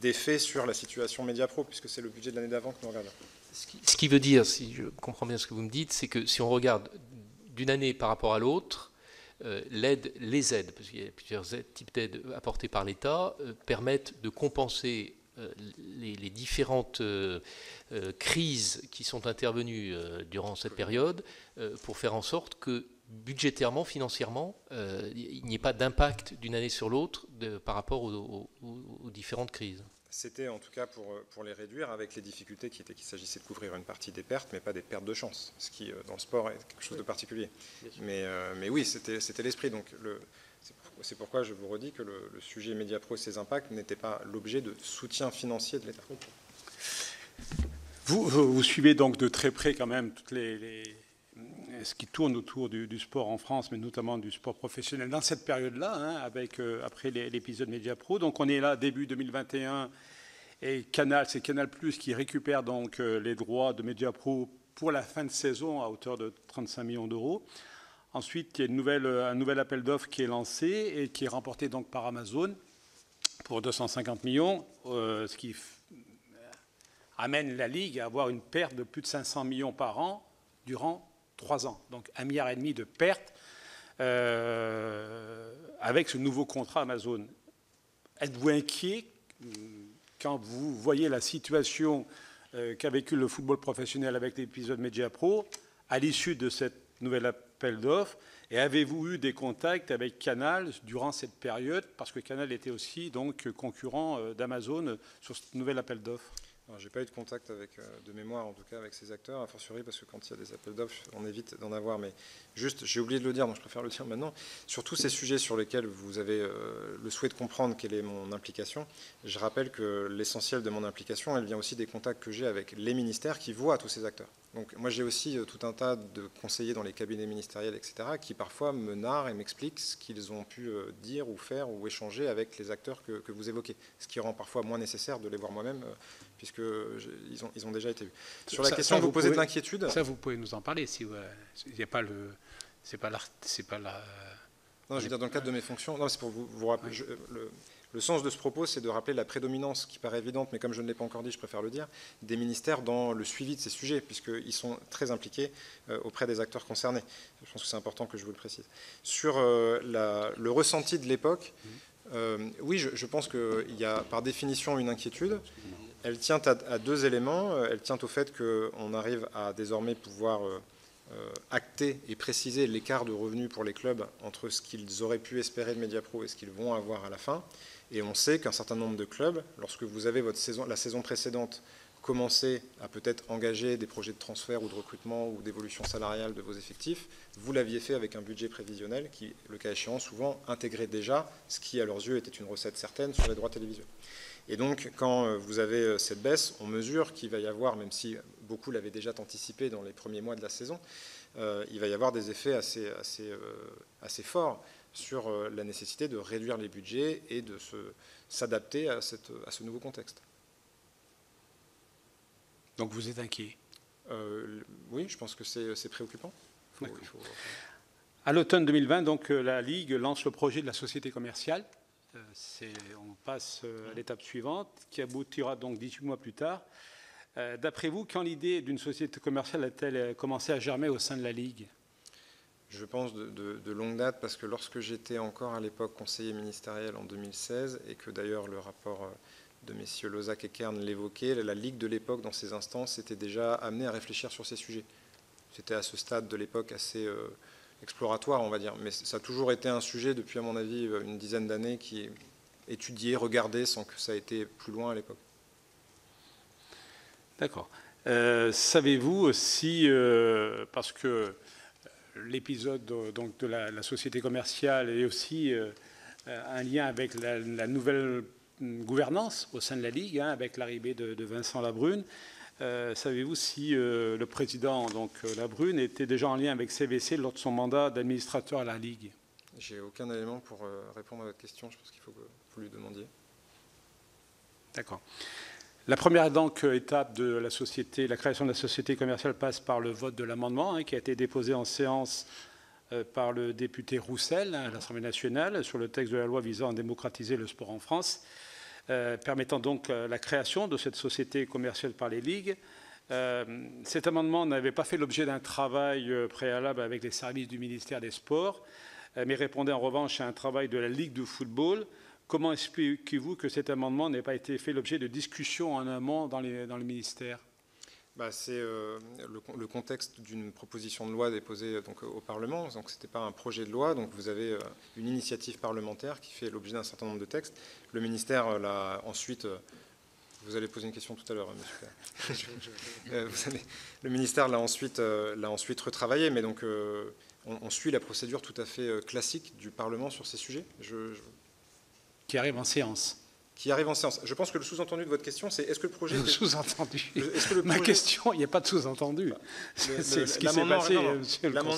d'effet sur la situation Mediapro, puisque c'est le budget de l'année d'avant que nous regardons. Ce qui, veut dire, si je comprends bien ce que vous me dites, c'est que si on regarde d'une année par rapport à l'autre, euh, les aides, parce qu'il y a plusieurs types d'aides apportées par l'État, euh, permettent de compenser euh, les, différentes euh, euh, crises qui sont intervenues durant cette période pour faire en sorte que budgétairement, financièrement, il n'y ait pas d'impact d'une année sur l'autre par rapport aux, différentes crises. C'était en tout cas pour, pour, les réduire avec les difficultés qui étaient qu'il s'agissait de couvrir une partie des pertes, mais pas des pertes de chance, ce qui dans le sport est quelque chose de particulier. Mais, mais oui, c'était l'esprit. Donc le, c'est pourquoi je vous redis que le, sujet Mediapro et ses impacts n'était pas l'objet de soutien financier de l'État. Vous, vous, suivez donc de très près quand même ce qui tourne autour du, sport en France, mais notamment du sport professionnel dans cette période-là, hein, avec après l'épisode Media Pro. Donc on est là début 2021 et Canal, c'est Canal Plus qui récupère donc les droits de Media Pro pour la fin de saison à hauteur de 35 millions d'euros. Ensuite, il y a nouvelle, un nouvel appel d'offres qui est lancé et qui est remporté donc par Amazon pour 250 millions, ce qui amène la Ligue à avoir une perte de plus de 500 millions par an durant trois ans. Donc un milliard et demi de pertes euh, avec ce nouveau contrat Amazon. Êtes-vous inquiet euh, quand vous voyez la situation euh, qu'a vécu le football professionnel avec l'épisode Media Pro à l'issue de cette nouvelle appel d'offres Et avez-vous eu des contacts avec Canal durant cette période? Parce que Canal était aussi donc concurrent d'Amazon sur ce nouvel appel d'offres. Je n'ai pas eu de contact euh, de mémoire, en tout cas, avec ces acteurs, a fortiori parce que quand il y a des appels d'offres, on évite d'en avoir. Mais juste, j'ai oublié de le dire, donc je préfère le dire maintenant. Sur tous ces sujets sur lesquels vous avez euh, le souhait de comprendre quelle est mon implication, je rappelle que l'essentiel de mon implication, elle vient aussi des contacts que j'ai avec les ministères qui voient tous ces acteurs. Donc moi, j'ai aussi euh, tout un tas de conseillers dans les cabinets ministériels, etc., qui parfois me narrent et m'expliquent ce qu'ils ont pu dire ou faire ou échanger avec les acteurs que, vous évoquez, ce qui rend parfois moins nécessaire de les voir moi-même puisqu'ils ont, ils ont déjà été vus. Sur la question que vous, posez de l'inquiétude? Ça, vous pouvez nous en parler si il n'y a pas le. C'est pas, c'est pas la. Non, je veux dire, dans le cadre de mes fonctions, non, c'est pour vous, vous rappeler. le, le, sens de ce propos, c'est de rappeler la prédominance qui paraît évidente, mais comme je ne l'ai pas encore dit, je préfère le dire, des ministères dans le suivi de ces sujets, puisqu'ils sont très impliqués euh, auprès des acteurs concernés. Je pense que c'est important que je vous le précise. Sur euh, la, le ressenti de l'époque, mmh. euh, oui, je, je pense qu'il y a par définition une inquiétude. Elle tient à, deux éléments. Euh, elle tient au fait qu'on arrive à désormais pouvoir euh, euh, acter et préciser l'écart de revenus pour les clubs entre ce qu'ils auraient pu espérer de Mediapro et ce qu'ils vont avoir à la fin. Et on sait qu'un certain nombre de clubs, lorsque vous avez la saison précédente commencé à peut-être engager des projets de transfert ou de recrutement ou d'évolution salariale de vos effectifs, vous l'aviez fait avec un budget prévisionnel qui, le cas échéant, souvent intégrait déjà ce qui, à leurs yeux, était une recette certaine sur les droits télévisuels. Et donc, quand euh, vous avez euh, cette baisse, on mesure qu'il va y avoir, même si beaucoup l'avaient déjà anticipé dans les premiers mois de la saison, euh, il va y avoir des effets assez, assez, assez forts sur la nécessité de réduire les budgets et de s'adapter à, à ce nouveau contexte. Donc vous êtes inquiet? Oui, je pense que c'est préoccupant. À l'automne 2020, donc, la Ligue lance le projet de la société commerciale on passe euh, à l'étape suivante, qui aboutira donc 18 mois plus tard. Euh, d'après vous, quand l'idée d'une société commerciale a-t-elle commencé à germer au sein de la Ligue? Je pense de, longue date, parce que lorsque j'étais encore à l'époque conseiller ministériel en 2016, et que d'ailleurs le rapport de messieurs Lozac et Kern l'évoquait, la Ligue de l'époque, dans ses instances, était déjà amenée à réfléchir sur ces sujets. C'était à ce stade de l'époque assez exploratoire, on va dire. Mais ça a toujours été un sujet depuis, à mon avis, une dizaine d'années qui est étudié, regardé, sans que ça ait été plus loin à l'époque. D'accord. Euh, savez-vous si, euh, parce que l'épisode donc, de la, société commerciale est aussi euh, un lien avec la, nouvelle gouvernance au sein de la Ligue, hein, avec l'arrivée de, de, Vincent Labrune, euh, savez-vous si euh, le président, donc euh, Labrune, était déjà en lien avec CVC lors de son mandat d'administrateur à la Ligue? J'ai aucun élément pour répondre à votre question. Je pense qu'il faut que vous lui demandiez. D'accord. La première donc, étape de la société, la création de la société commerciale passe par le vote de l'amendement hein, qui a été déposé en séance par le député Roussel à l'Assemblée nationale sur le texte de la loi visant à démocratiser le sport en France. Euh, permettant donc euh, la création de cette société commerciale par les ligues. Euh, cet amendement n'avait pas fait l'objet d'un travail préalable avec les services du ministère des Sports, mais répondait en revanche à un travail de la Ligue de football. Comment expliquez-vous que cet amendement n'ait pas été fait l'objet de discussions en amont dans, dans le ministère? Bah, c'est euh, le, contexte d'une proposition de loi déposée donc, au Parlement. Donc, ce n'était pas un projet de loi. Donc, vous avez euh, une initiative parlementaire qui fait l'objet d'un certain nombre de textes. Le ministère euh, l'a ensuite. vous allez poser une question tout à l'heure, hein, monsieur. le ministère l'a ensuite, l'a ensuite retravaillé, mais donc on, suit la procédure tout à fait classique du Parlement sur ces sujets. Qui arrive en séance qui arrive en séance. Je pense que le sous-entendu de votre question, c'est est-ce que le projet... Le sous-entendu. Ma question, il n'y a pas de sous-entendu. C'est ce qui s'est passé,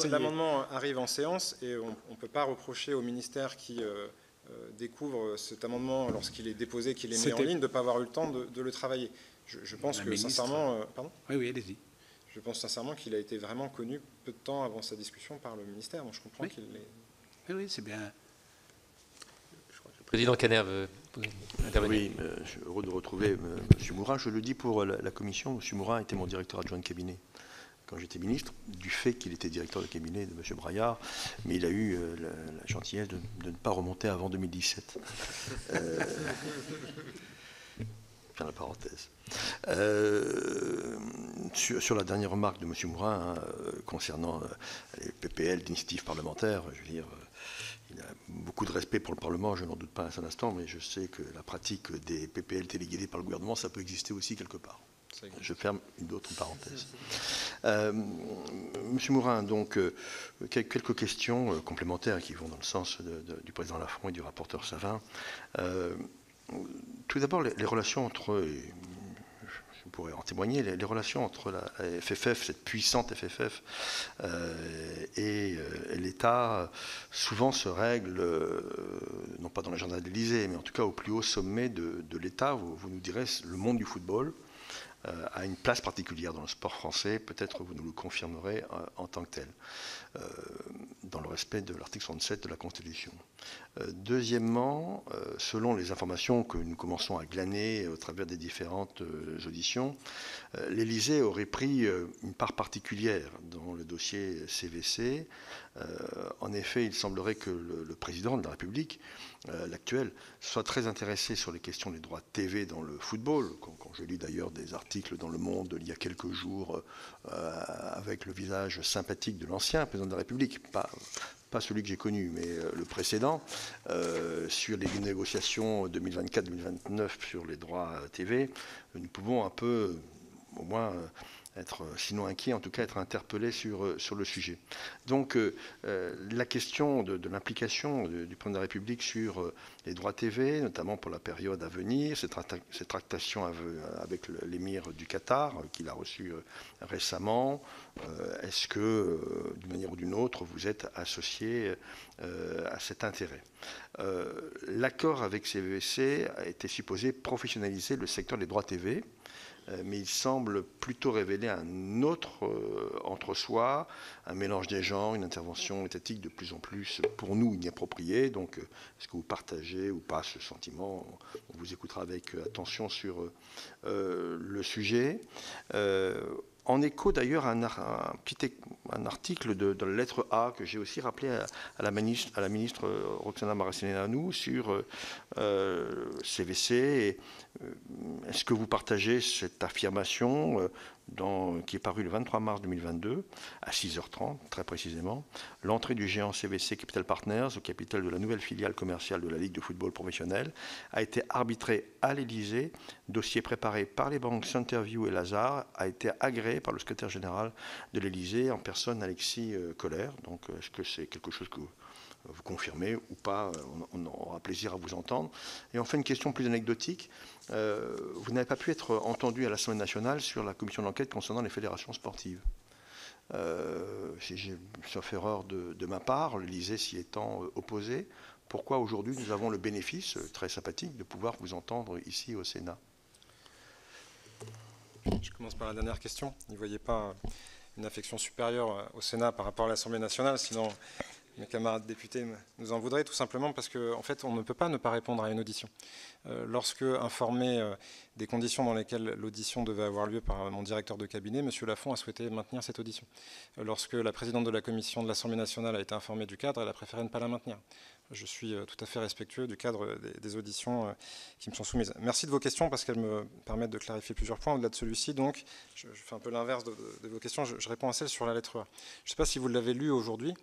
L'amendement arrive en séance et on ne peut pas reprocher au ministère qui euh, euh, découvre cet amendement lorsqu'il est déposé, qu'il est mis en ligne, de ne pas avoir eu le temps de, le travailler. Je, pense que sincèrement... Euh, pardon? Oui, oui, allez-y. Je pense sincèrement qu'il a été vraiment connu peu de temps avant sa discussion par le ministère. je comprends qu'il est... Oui, oui, c'est bien. Président Caner veut Oui, euh, je suis heureux de retrouver euh, M. Moura. Je le dis pour la, Commission, M. Moura était mon directeur adjoint de cabinet quand j'étais ministre, du fait qu'il était directeur de cabinet de M. Braillard, mais il a eu euh, la, gentillesse de, ne pas remonter avant 2017. Euh, la parenthèse. sur, la dernière remarque de M. Moura hein, concernant les PPL d'initiative parlementaire, je veux dire, il a beaucoup de respect pour le Parlement, je n'en doute pas un seul instant, mais je sais que la pratique des PPL téléguidés par le gouvernement, ça peut exister aussi quelque part. Je ferme une autre parenthèse. Euh, Monsieur Mourin, donc, euh, quelques questions euh, complémentaires qui vont dans le sens du président Lafont et du rapporteur Savin. tout d'abord, les, relations entre, je pourrais en témoigner, les, relations entre la FFF, cette puissante FFF, euh, et, euh, l'État, souvent se règlent, euh, non pas dans l'agenda de l'Élysée, mais en tout cas au plus haut sommet de, l'État. Vous, vous, nous direz, le monde du football a une place particulière dans le sport français. Peut-être vous nous le confirmerez en tant que tel, dans le respect de l'article 67 de la Constitution. Euh, deuxièmement, euh, selon les informations que nous commençons à glaner au travers des différentes euh, auditions, l'Élysée aurait pris une part particulière dans le dossier CVC. En effet, il semblerait que le président de la République, l'actuel, soit très intéressé sur les questions des droits TV dans le football. Quand je lis d'ailleurs des articles dans Le Monde il y a quelques jours avec le visage sympathique de l'ancien président de la République, pas celui que j'ai connu, mais euh, le précédent, euh, sur les négociations 2024-2029 sur les droits TV, nous pouvons un peu, au moins, être, sinon inquiet, en tout cas être interpellé sur, euh, sur le sujet. Donc euh, euh, la question de, l'implication du président de la République sur les droits TV, notamment pour la période à venir, cette, cette tractation avec l'émir du Qatar qu'il a reçu récemment, est-ce que, d'une manière ou d'une autre, vous êtes associé à cet intérêt? L'accord avec CVC a été supposé professionnaliser le secteur des droits TV euh, mais il semble plutôt révéler un autre euh, entre-soi, un mélange des genres, une intervention étatique de plus en plus, pour nous, inappropriée. Donc, euh, est-ce que vous partagez ou pas ce sentiment? On vous écoutera avec attention sur le sujet en écho d'ailleurs à un, petit un article de, la lettre A que j'ai aussi rappelé à, la ministre, Roxana Maracineanu sur CVC. Est-ce que vous partagez cette affirmation qui est paru le 23 mars 2022, à 6h30 très précisément, l'entrée du géant CVC Capital Partners au capital de la nouvelle filiale commerciale de la Ligue de football professionnel a été arbitrée à l'Elysée. Dossier préparé par les banques Centerview et Lazare a été agréé par le secrétaire général de l'Elysée en personne Alexis euh, Collère. Donc est-ce que c'est quelque chose que vous vous confirmez ou pas, on, aura plaisir à vous entendre. Et enfin, une question plus anecdotique. Euh, vous n'avez pas pu être entendu à l'Assemblée nationale sur la commission d'enquête concernant les fédérations sportives. Euh, j'ai sauf erreur de, ma part, l'Élysée s'y étant euh, opposé, pourquoi aujourd'hui nous avons le bénéfice, très sympathique, de pouvoir vous entendre ici au Sénat? Je commence par la dernière question. N'y voyez pas une affection supérieure au Sénat par rapport à l'Assemblée nationale, sinon mes camarades députés nous en voudraient tout simplement parce qu'en en fait, on ne peut pas ne pas répondre à une audition. Euh, lorsque informé euh, des conditions dans lesquelles l'audition devait avoir lieu par mon directeur de cabinet, M. Lafont a souhaité maintenir cette audition. Euh, lorsque la présidente de la commission de l'Assemblée nationale a été informée du cadre, elle a préféré ne pas la maintenir. Je suis tout à fait respectueux du cadre des, auditions qui me sont soumises. Merci de vos questions parce qu'elles me permettent de clarifier plusieurs points au-delà de celui-ci. Donc, je, fais un peu l'inverse de, vos questions. Je, je réponds à celle sur la lettre A. Je ne sais pas si vous l'avez lu aujourd'hui.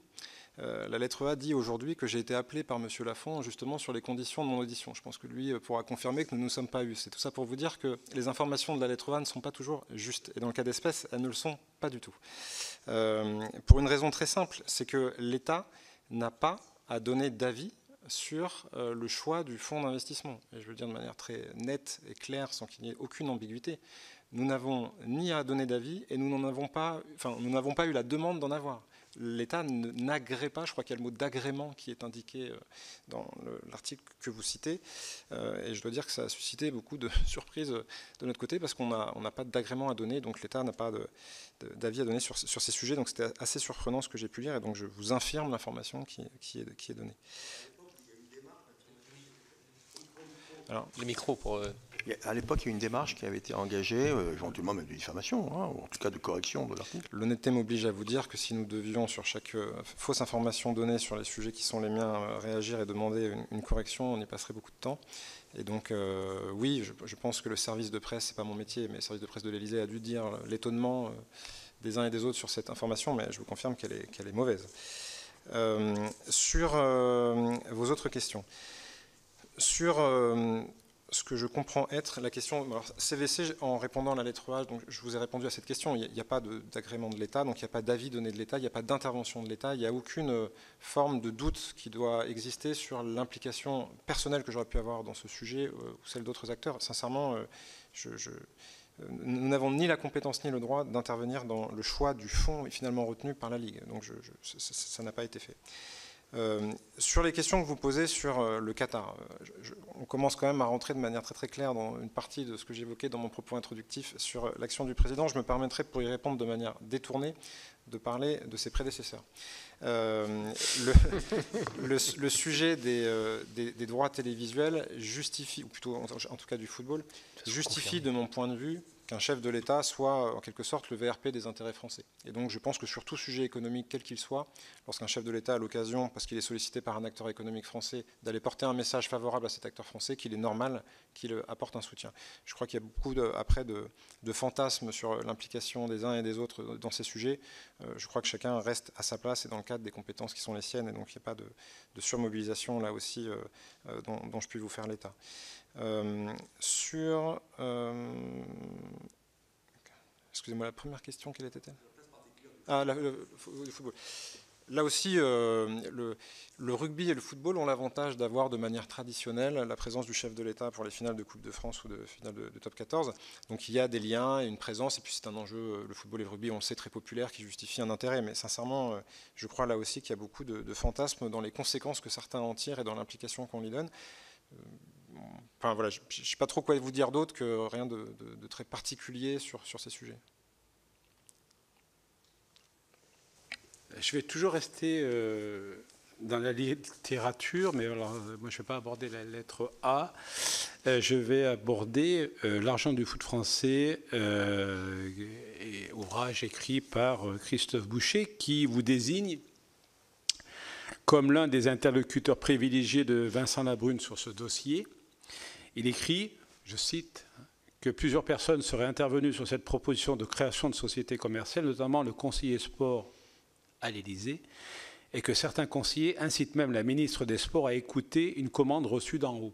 Euh, la lettre A dit aujourd'hui que j'ai été appelé par M. Lafont justement sur les conditions de mon audition. Je pense que lui euh, pourra confirmer que nous ne nous sommes pas eus. C'est tout ça pour vous dire que les informations de la lettre A ne sont pas toujours justes. Et dans le cas d'espèce, elles ne le sont pas du tout. Euh, pour une raison très simple, c'est que l'État n'a pas à donner d'avis sur le choix du fonds d'investissement. Et je veux dire de manière très nette et claire, sans qu'il y ait aucune ambiguïté. Nous n'avons ni à donner d'avis et nous pas, enfin, nous n'avons pas eu la demande d'en avoir l'État n'agrée pas, je crois qu'il y a le mot d'agrément qui est indiqué euh, dans l'article que vous citez, euh, et je dois dire que ça a suscité beaucoup de surprises de notre côté parce qu'on n'a pas d'agrément à donner, donc l'État n'a pas d'avis à donner sur, ces sujets, donc c'était assez surprenant ce que j'ai pu lire, et donc je vous infirme l'information qui, est, qui est donnée. Alors, le micro pour... À l'époque, il y a eu une démarche qui avait été engagée, euh, éventuellement même de diffamation, hein, ou en tout cas de correction de l'article. L'honnêteté m'oblige à vous dire que si nous devions, sur chaque euh, fausse information donnée sur les sujets qui sont les miens, euh, réagir et demander une, correction, on y passerait beaucoup de temps. Et donc, oui, je, pense que le service de presse, c'est pas mon métier, mais le service de presse de l'Élysée a dû dire l'étonnement des uns et des autres sur cette information, mais je vous confirme qu'elle est, qu'elle est mauvaise. sur vos autres questions. Sur ce que je comprends être la question. CVC, en répondant à la lettre A, donc je vous ai répondu à cette question. Il n'y a, pas d'agrément de, l'État, donc il n'y a pas d'avis donné de l'État, il n'y a pas d'intervention de l'État, il n'y a aucune euh, forme de doute qui doit exister sur l'implication personnelle que j'aurais pu avoir dans ce sujet euh, ou celle d'autres acteurs. Sincèrement, euh, nous n'avons ni la compétence ni le droit d'intervenir dans le choix du fonds finalement retenu par la Ligue. Donc ça n'a pas été fait. Euh, sur les questions que vous posez sur euh, le Qatar, euh, on commence quand même à rentrer de manière très très claire dans une partie de ce que j'évoquais dans mon propos introductif sur l'action du président. Je me permettrai, pour y répondre de manière détournée, de parler de ses prédécesseurs. le, sujet des, droits télévisuels justifie, ou plutôt en, tout cas du football, justifie de mon point de vue qu'un chef de l'État soit en quelque sorte le VRP des intérêts français. Et donc je pense que sur tout sujet économique, quel qu'il soit, lorsqu'un chef de l'État a l'occasion, parce qu'il est sollicité par un acteur économique français, d'aller porter un message favorable à cet acteur français, qu'il est normal qu'il apporte un soutien. Je crois qu'il y a beaucoup après de, fantasmes sur l'implication des uns et des autres dans ces sujets. Euh, je crois que chacun reste à sa place et dans le cadre des compétences qui sont les siennes, et donc il n'y a pas de, surmobilisation là aussi euh, euh, dont, dont, je puis vous faire l'état. Euh, sur. Euh, excusez-moi, la première question, quelle était-elle? Ah, le, football. Là aussi, euh, le, rugby et le football ont l'avantage d'avoir de manière traditionnelle la présence du chef de l'État pour les finales de Coupe de France ou de finales de, top 14. Donc il y a des liens et une présence, et puis c'est un enjeu, le football et le rugby, on le sait, très populaire, qui justifie un intérêt. Mais sincèrement, je crois là aussi qu'il y a beaucoup de, fantasmes dans les conséquences que certains en tirent et dans l'implication qu'on y donne enfin voilà, je ne sais pas trop quoi vous dire d'autre que rien de, très particulier sur, ces sujets. Je vais toujours rester euh, dans la littérature, mais euh, moi je ne vais pas aborder la lettre A. Euh, je vais aborder L'argent du foot français, et ouvrage écrit par Christophe Boucher, qui vous désigne comme l'un des interlocuteurs privilégiés de Vincent Labrune sur ce dossier. Il écrit, je cite, que plusieurs personnes seraient intervenues sur cette proposition de création de sociétés commerciales, notamment le conseiller sport à l'Élysée, et que certains conseillers incitent même la ministre des Sports à écouter une commande reçue d'en haut.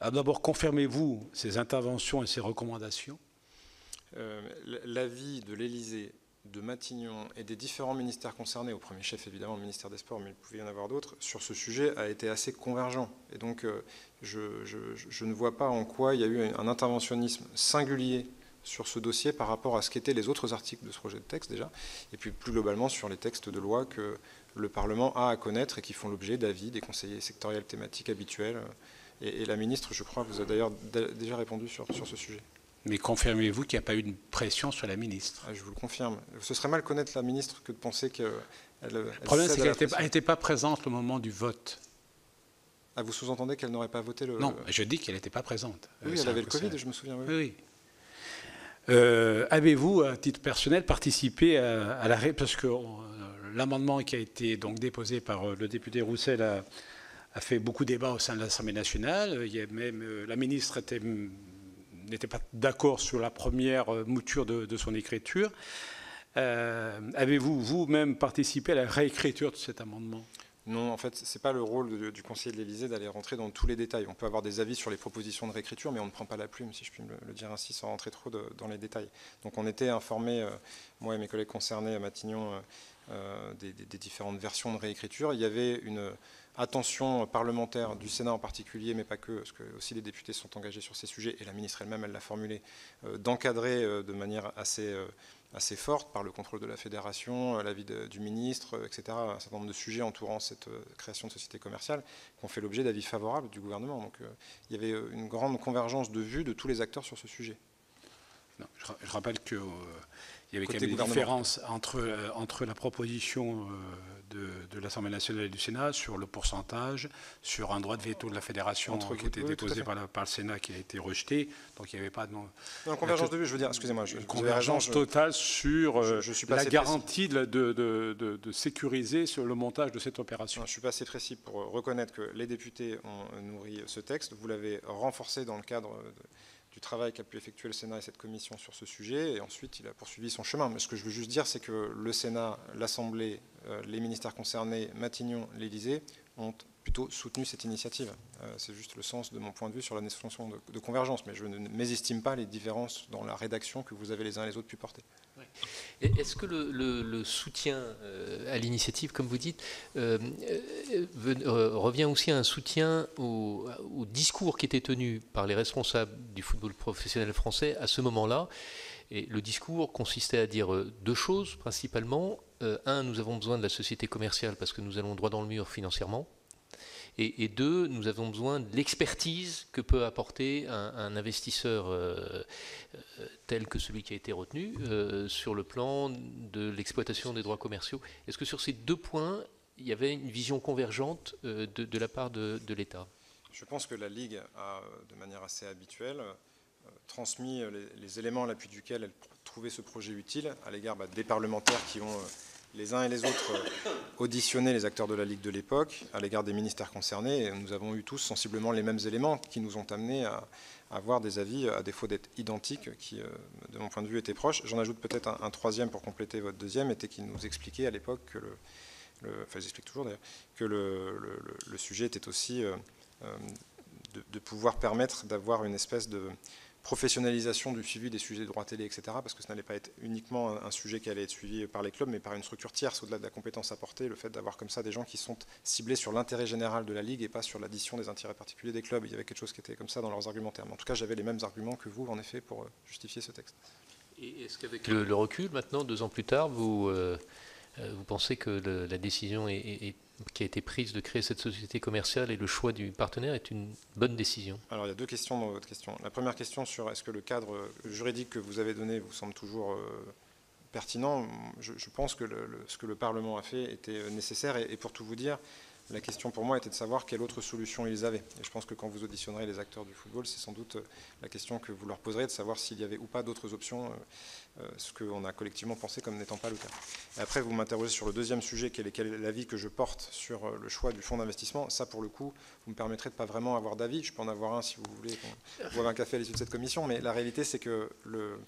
D'abord, confirmez-vous ces interventions et ces recommandations euh, L'avis de l'Élysée de Matignon et des différents ministères concernés, au premier chef évidemment le ministère des Sports, mais il pouvait y en avoir d'autres, sur ce sujet a été assez convergent. Et donc euh, je, ne vois pas en quoi il y a eu un interventionnisme singulier sur ce dossier par rapport à ce qu'étaient les autres articles de ce projet de texte déjà, et puis plus globalement sur les textes de loi que le Parlement a à connaître et qui font l'objet d'avis des conseillers sectoriels thématiques habituels. Et, la ministre, je crois, vous a d'ailleurs déjà répondu sur ce sujet. Mais confirmez-vous qu'il n'y a pas eu de pression sur la ministre? Ah, Je vous le confirme. Ce serait mal connaître la ministre que de penser qu'elle. le problème, c'est qu'elle n'était pas présente au moment du vote. Ah, vous sous-entendez qu'elle n'aurait pas voté le. Non, je dis qu'elle n'était pas présente. Oui, elle avait le Covid, je me souviens. Oui. oui. Euh, avez-vous, à titre personnel, participé à, la parce que euh, l'amendement qui a été donc déposé par euh, le député Roussel a, a fait beaucoup de débat au sein de l'Assemblée nationale. Il y a même la ministre était n'était pas d'accord sur la première euh, mouture de, son écriture. Euh, avez-vous vous-même participé à la réécriture de cet amendement? Non, en fait, ce n'est pas le rôle du conseiller de l'Élysée d'aller rentrer dans tous les détails. On peut avoir des avis sur les propositions de réécriture, mais on ne prend pas la plume, si je puis le, dire ainsi, sans rentrer trop dans les détails. Donc on était informés, euh, moi et mes collègues concernés à Matignon, des, des, différentes versions de réécriture. Il y avait une attention parlementaire du Sénat en particulier, mais pas que, parce que aussi les députés sont engagés sur ces sujets, et la ministre elle-même, elle l'a formulé, d'encadrer de manière assez assez forte par le contrôle de la fédération, euh, l'avis du ministre, euh, etc. Un certain nombre de sujets entourant cette euh, création de société commerciale qui ont fait l'objet d'avis favorables du gouvernement. Donc il y avait une grande convergence de vues de tous les acteurs sur ce sujet. je, rappelle qu'il y avait quand même des différences entre, entre la proposition de, l'Assemblée nationale et du Sénat sur le pourcentage, sur un droit de veto de la fédération qui était déposé par, le Sénat qui a été rejeté. Donc il n'y avait pas de. Non, convergence de vue, je veux dire, excusez-moi. Une convergence totale sur euh, la garantie de, de, sécuriser sur le montage de cette opération. je ne suis pas assez précis pour reconnaître que les députés ont nourri ce texte. Vous l'avez renforcé dans le cadre du travail qu'a pu effectuer le Sénat et cette commission sur ce sujet, et ensuite il a poursuivi son chemin. Mais ce que je veux juste dire, c'est que le Sénat, l'Assemblée, euh, les ministères concernés, Matignon, l'Élysée, ont plutôt soutenu cette initiative. Euh, c'est juste le sens de mon point de vue sur la notion de, convergence, mais je ne mésestime pas les différences dans la rédaction que vous avez les uns et les autres pu porter. Est-ce que le, soutien euh, à l'initiative, comme vous dites, revient aussi à un soutien au, discours qui était tenu par les responsables du football professionnel français à ce moment-là? Le discours consistait à dire deux choses principalement. Euh, un, nous avons besoin de la société commerciale parce que nous allons droit dans le mur financièrement. Et, deux, nous avons besoin de l'expertise que peut apporter un, investisseur euh, euh, tel que celui qui a été retenu sur le plan de l'exploitation des droits commerciaux. Est-ce que sur ces deux points, il y avait une vision convergente de, la part de, l'État? Je pense que la Ligue a, de manière assez habituelle, transmis les, éléments à l'appui duquel elle trouvait ce projet utile à l'égard bah, des parlementaires qui ont les uns et les autres euh, auditionner les acteurs de la Ligue de l'époque à l'égard des ministères concernés. Nous avons eu tous sensiblement les mêmes éléments qui nous ont amenés à, avoir des avis, à défaut d'être identiques, qui, euh, de mon point de vue, étaient proches. J'en ajoute peut-être un, troisième pour compléter votre deuxième, était qu'il nous expliquait à l'époque que le, enfin, j'explique toujours que le, sujet était aussi euh, de, pouvoir permettre d'avoir une espèce de professionnalisation du suivi des sujets de droit télé, etc., parce que ce n'allait pas être uniquement un sujet qui allait être suivi par les clubs, mais par une structure tierce au-delà de la compétence apportée, le fait d'avoir comme ça des gens qui sont ciblés sur l'intérêt général de la Ligue et pas sur l'addition des intérêts particuliers des clubs. Il y avait quelque chose qui était comme ça dans leurs argumentaires. Mais en tout cas, j'avais les mêmes arguments que vous, en effet, pour euh, justifier ce texte. Et est-ce qu'avec le, recul, maintenant, deux ans plus tard, vous, euh, euh, vous pensez que la décision est qui a été prise de créer cette société commerciale et le choix du partenaire est une bonne décision Alors il y a deux questions dans votre question. La première question sur est-ce que le cadre juridique que vous avez donné vous semble toujours euh, pertinent? Je, pense que ce que le Parlement a fait était nécessaire et pour tout vous dire, la question pour moi était de savoir quelle autre solution ils avaient. Et je pense que quand vous auditionnerez les acteurs du football, c'est sans doute euh, la question que vous leur poserez de savoir s'il y avait ou pas d'autres options, euh, euh, ce qu'on a collectivement pensé comme n'étant pas le cas. Et après, vous m'interrogez sur le deuxième sujet, quel est, l'avis que je porte sur le choix du fonds d'investissement. Ça, pour le coup, vous me permettrez de pas vraiment avoir d'avis. Je peux en avoir un si vous voulez, qu'on boive un café à l'issue de cette commission. Mais la réalité, c'est que le,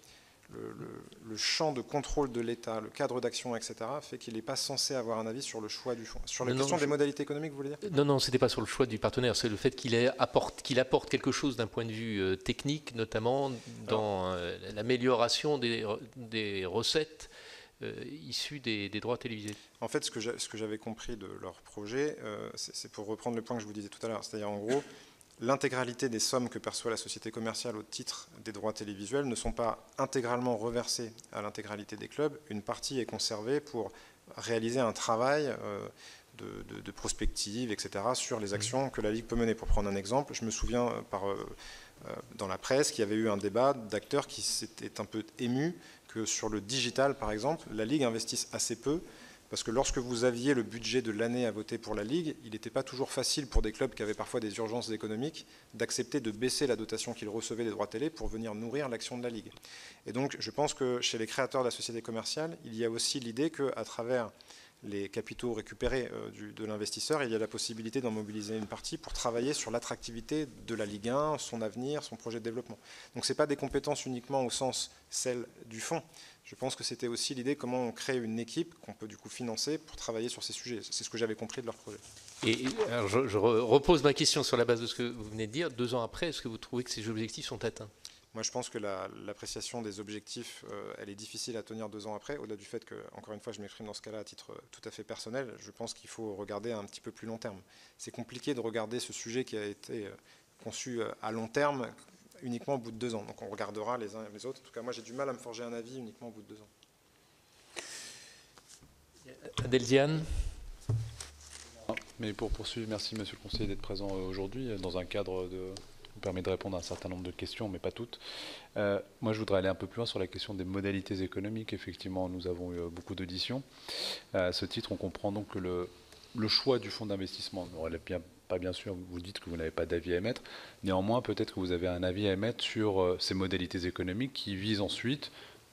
le, champ de contrôle de l'État, le cadre d'action, etc., fait qu'il n'est pas censé avoir un avis sur le choix du fonds. Sur la question des modalités économiques, vous voulez dire? Non, non, ce n'était pas sur le choix du partenaire, c'est le fait qu'il apporte, qu'il apporte quelque chose d'un point de vue euh, technique, notamment dans euh, l'amélioration des, des, recettes euh, issues des, droits télévisés. En fait, ce que j'avais compris de leur projet, c'est pour reprendre le point que je vous disais tout à l'heure, c'est-à-dire en gros l'intégralité des sommes que perçoit la société commerciale au titre des droits télévisuels ne sont pas intégralement reversées à l'intégralité des clubs. Une partie est conservée pour réaliser un travail euh, de, prospective, etc., sur les actions que la Ligue peut mener. Pour prendre un exemple, je me souviens euh, par, euh, dans la presse qu'il y avait eu un débat d'acteurs qui s'étaient un peu émus que sur le digital, par exemple, la Ligue investisse assez peu parce que lorsque vous aviez le budget de l'année à voter pour la Ligue, il n'était pas toujours facile pour des clubs qui avaient parfois des urgences économiques d'accepter de baisser la dotation qu'ils recevaient des droits télé pour venir nourrir l'action de la Ligue. Et donc je pense que chez les créateurs de la société commerciale, il y a aussi l'idée qu'à travers les capitaux récupérés euh, de l'investisseur, il y a la possibilité d'en mobiliser une partie pour travailler sur l'attractivité de la Ligue 1, son avenir, son projet de développement. Donc ce n'est pas des compétences uniquement au sens celle du fonds, je pense que c'était aussi l'idée comment on crée une équipe qu'on peut du coup financer pour travailler sur ces sujets. C'est ce que j'avais compris de leur projet. Et je, repose ma question sur la base de ce que vous venez de dire. Deux ans après, est-ce que vous trouvez que ces objectifs sont atteints? Moi, je pense que l'appréciation des objectifs, euh, elle est difficile à tenir deux ans après, au-delà du fait que, encore une fois, je m'exprime dans ce cas-là à titre tout à fait personnel, je pense qu'il faut regarder un petit peu plus long terme. C'est compliqué de regarder ce sujet qui a été conçu à long terme uniquement au bout de deux ans. Donc on regardera les uns et les autres. En tout cas, moi j'ai du mal à me forger un avis uniquement au bout de deux ans. Adelziane mais pour poursuivre, merci Monsieur le Conseiller d'être présent aujourd'hui dans un cadre de vous permet de répondre à un certain nombre de questions, mais pas toutes. Euh, moi, je voudrais aller un peu plus loin sur la question des modalités économiques. Effectivement, nous avons eu beaucoup d'auditions. À ce titre, on comprend donc que le, le choix du fonds d'investissement relève bien bien sûr, vous dites que vous n'avez pas d'avis à émettre. Néanmoins, peut-être que vous avez un avis à émettre sur euh, ces modalités économiques qui visent ensuite,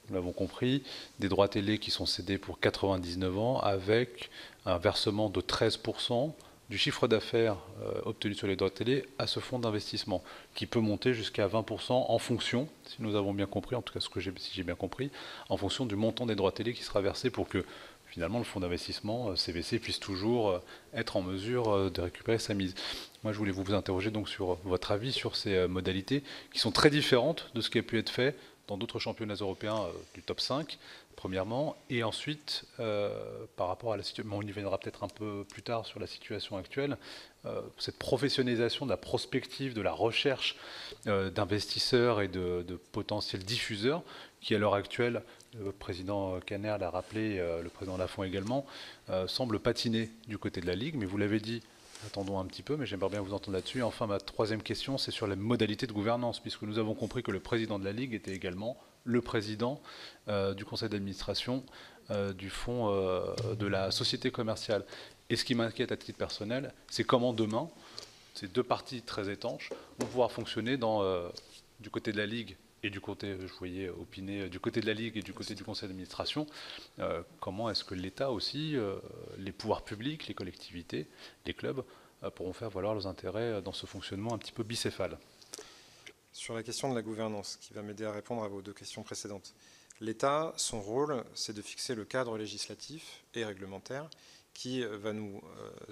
nous l'avons compris, des droits télé qui sont cédés pour 99 ans avec un versement de 13% du chiffre d'affaires euh, obtenu sur les droits télé à ce fonds d'investissement, qui peut monter jusqu'à 20% en fonction, si nous avons bien compris, en tout cas ce que j'ai, si j'ai bien compris, en fonction du montant des droits télé qui sera versé pour que finalement le fonds d'investissement CVC euh, puisse toujours euh, être en mesure euh, de récupérer sa mise. Moi, je voulais vous interroger donc sur votre avis sur ces modalités qui sont très différentes de ce qui a pu être fait dans d'autres championnats européens du top 5, premièrement, et ensuite, par rapport à la situation, on y viendra peut-être un peu plus tard sur la situation actuelle, cette professionnalisation de la prospective, de la recherche d'investisseurs et de, de, potentiels diffuseurs, qui à l'heure actuelle le président Caner l'a rappelé, euh, le président Lafont également, euh, semble patiner du côté de la Ligue, mais vous l'avez dit, attendons un petit peu, mais j'aimerais bien vous entendre là-dessus. Enfin, ma troisième question, c'est sur les modalités de gouvernance, puisque nous avons compris que le président de la Ligue était également le président euh, du conseil d'administration du fonds de la société commerciale. Et ce qui m'inquiète à titre personnel, c'est comment demain, ces deux parties très étanches vont pouvoir fonctionner dans, du côté de la Ligue et du côté, je voyais opiner, du côté de la Ligue et du côté du conseil d'administration, euh, comment est-ce que l'État aussi, euh, les pouvoirs publics, les collectivités, les clubs, euh, pourront faire valoir leurs intérêts dans ce fonctionnement un petit peu bicéphale? Sur la question de la gouvernance, qui va m'aider à répondre à vos deux questions précédentes. L'État, son rôle, c'est de fixer le cadre législatif et réglementaire qui va nous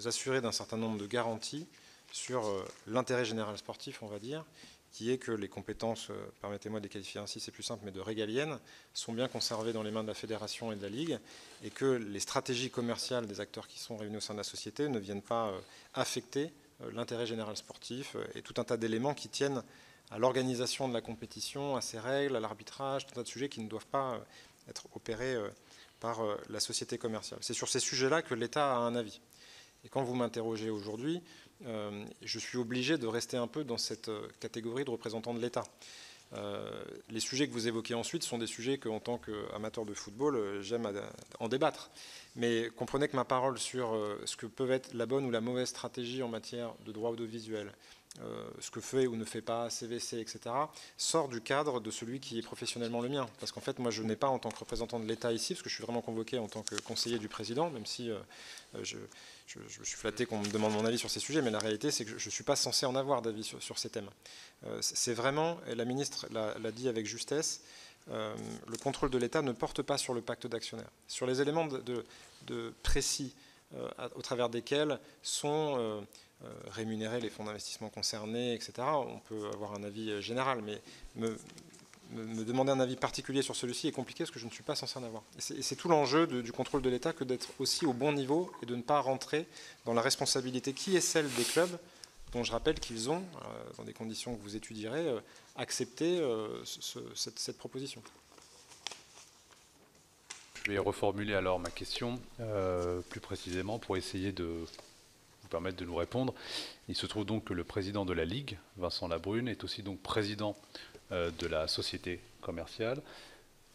assurer d'un certain nombre de garanties sur l'intérêt général sportif, on va dire, qui est que les compétences, euh, permettez-moi de les qualifier ainsi, c'est plus simple, mais de régaliennes, sont bien conservées dans les mains de la fédération et de la Ligue, et que les stratégies commerciales des acteurs qui sont réunis au sein de la société ne viennent pas euh, affecter euh, l'intérêt général sportif et tout un tas d'éléments qui tiennent à l'organisation de la compétition, à ses règles, à l'arbitrage, tout un tas de sujets qui ne doivent pas être opérés par la société commerciale. C'est sur ces sujets-là que l'État a un avis. Et quand vous m'interrogez aujourd'hui, euh, je suis obligé de rester un peu dans cette euh, catégorie de représentant de l'État. Euh, les sujets que vous évoquez ensuite sont des sujets qu'en tant qu'amateur de football, j'aime en débattre. Mais comprenez que ma parole sur ce que peut être la bonne ou la mauvaise stratégie en matière de droit audiovisuel, ce que fait ou ne fait pas CVC, etc., sort du cadre de celui qui est professionnellement le mien. Parce qu'en fait, moi, je n'ai pas, en tant que représentant de l'État ici, parce que je suis vraiment convoqué en tant que conseiller du président, même si je, suis flatté qu'on me demande mon avis sur ces sujets, mais la réalité, c'est que je ne suis pas censé en avoir d'avis sur, ces thèmes. Euh, c'est vraiment, et la ministre l'a dit avec justesse, le contrôle de l'État ne porte pas sur le pacte d'actionnaires. Sur les éléments précis au travers desquels sont euh, rémunérer les fonds d'investissement concernés, etc. On peut avoir un avis euh, général, mais me, demander un avis particulier sur celui-ci est compliqué parce que je ne suis pas censé en avoir. Et c'est tout l'enjeu du contrôle de l'État que d'être aussi au bon niveau et de ne pas rentrer dans la responsabilité qui est celle des clubs, dont je rappelle qu'ils ont, euh, dans des conditions que vous étudierez, accepté cette, proposition. Je vais reformuler alors ma question plus précisément pour essayer de permettre de nous répondre. Il se trouve donc que le président de la Ligue, Vincent Labrune, est aussi donc président euh, de la société commerciale.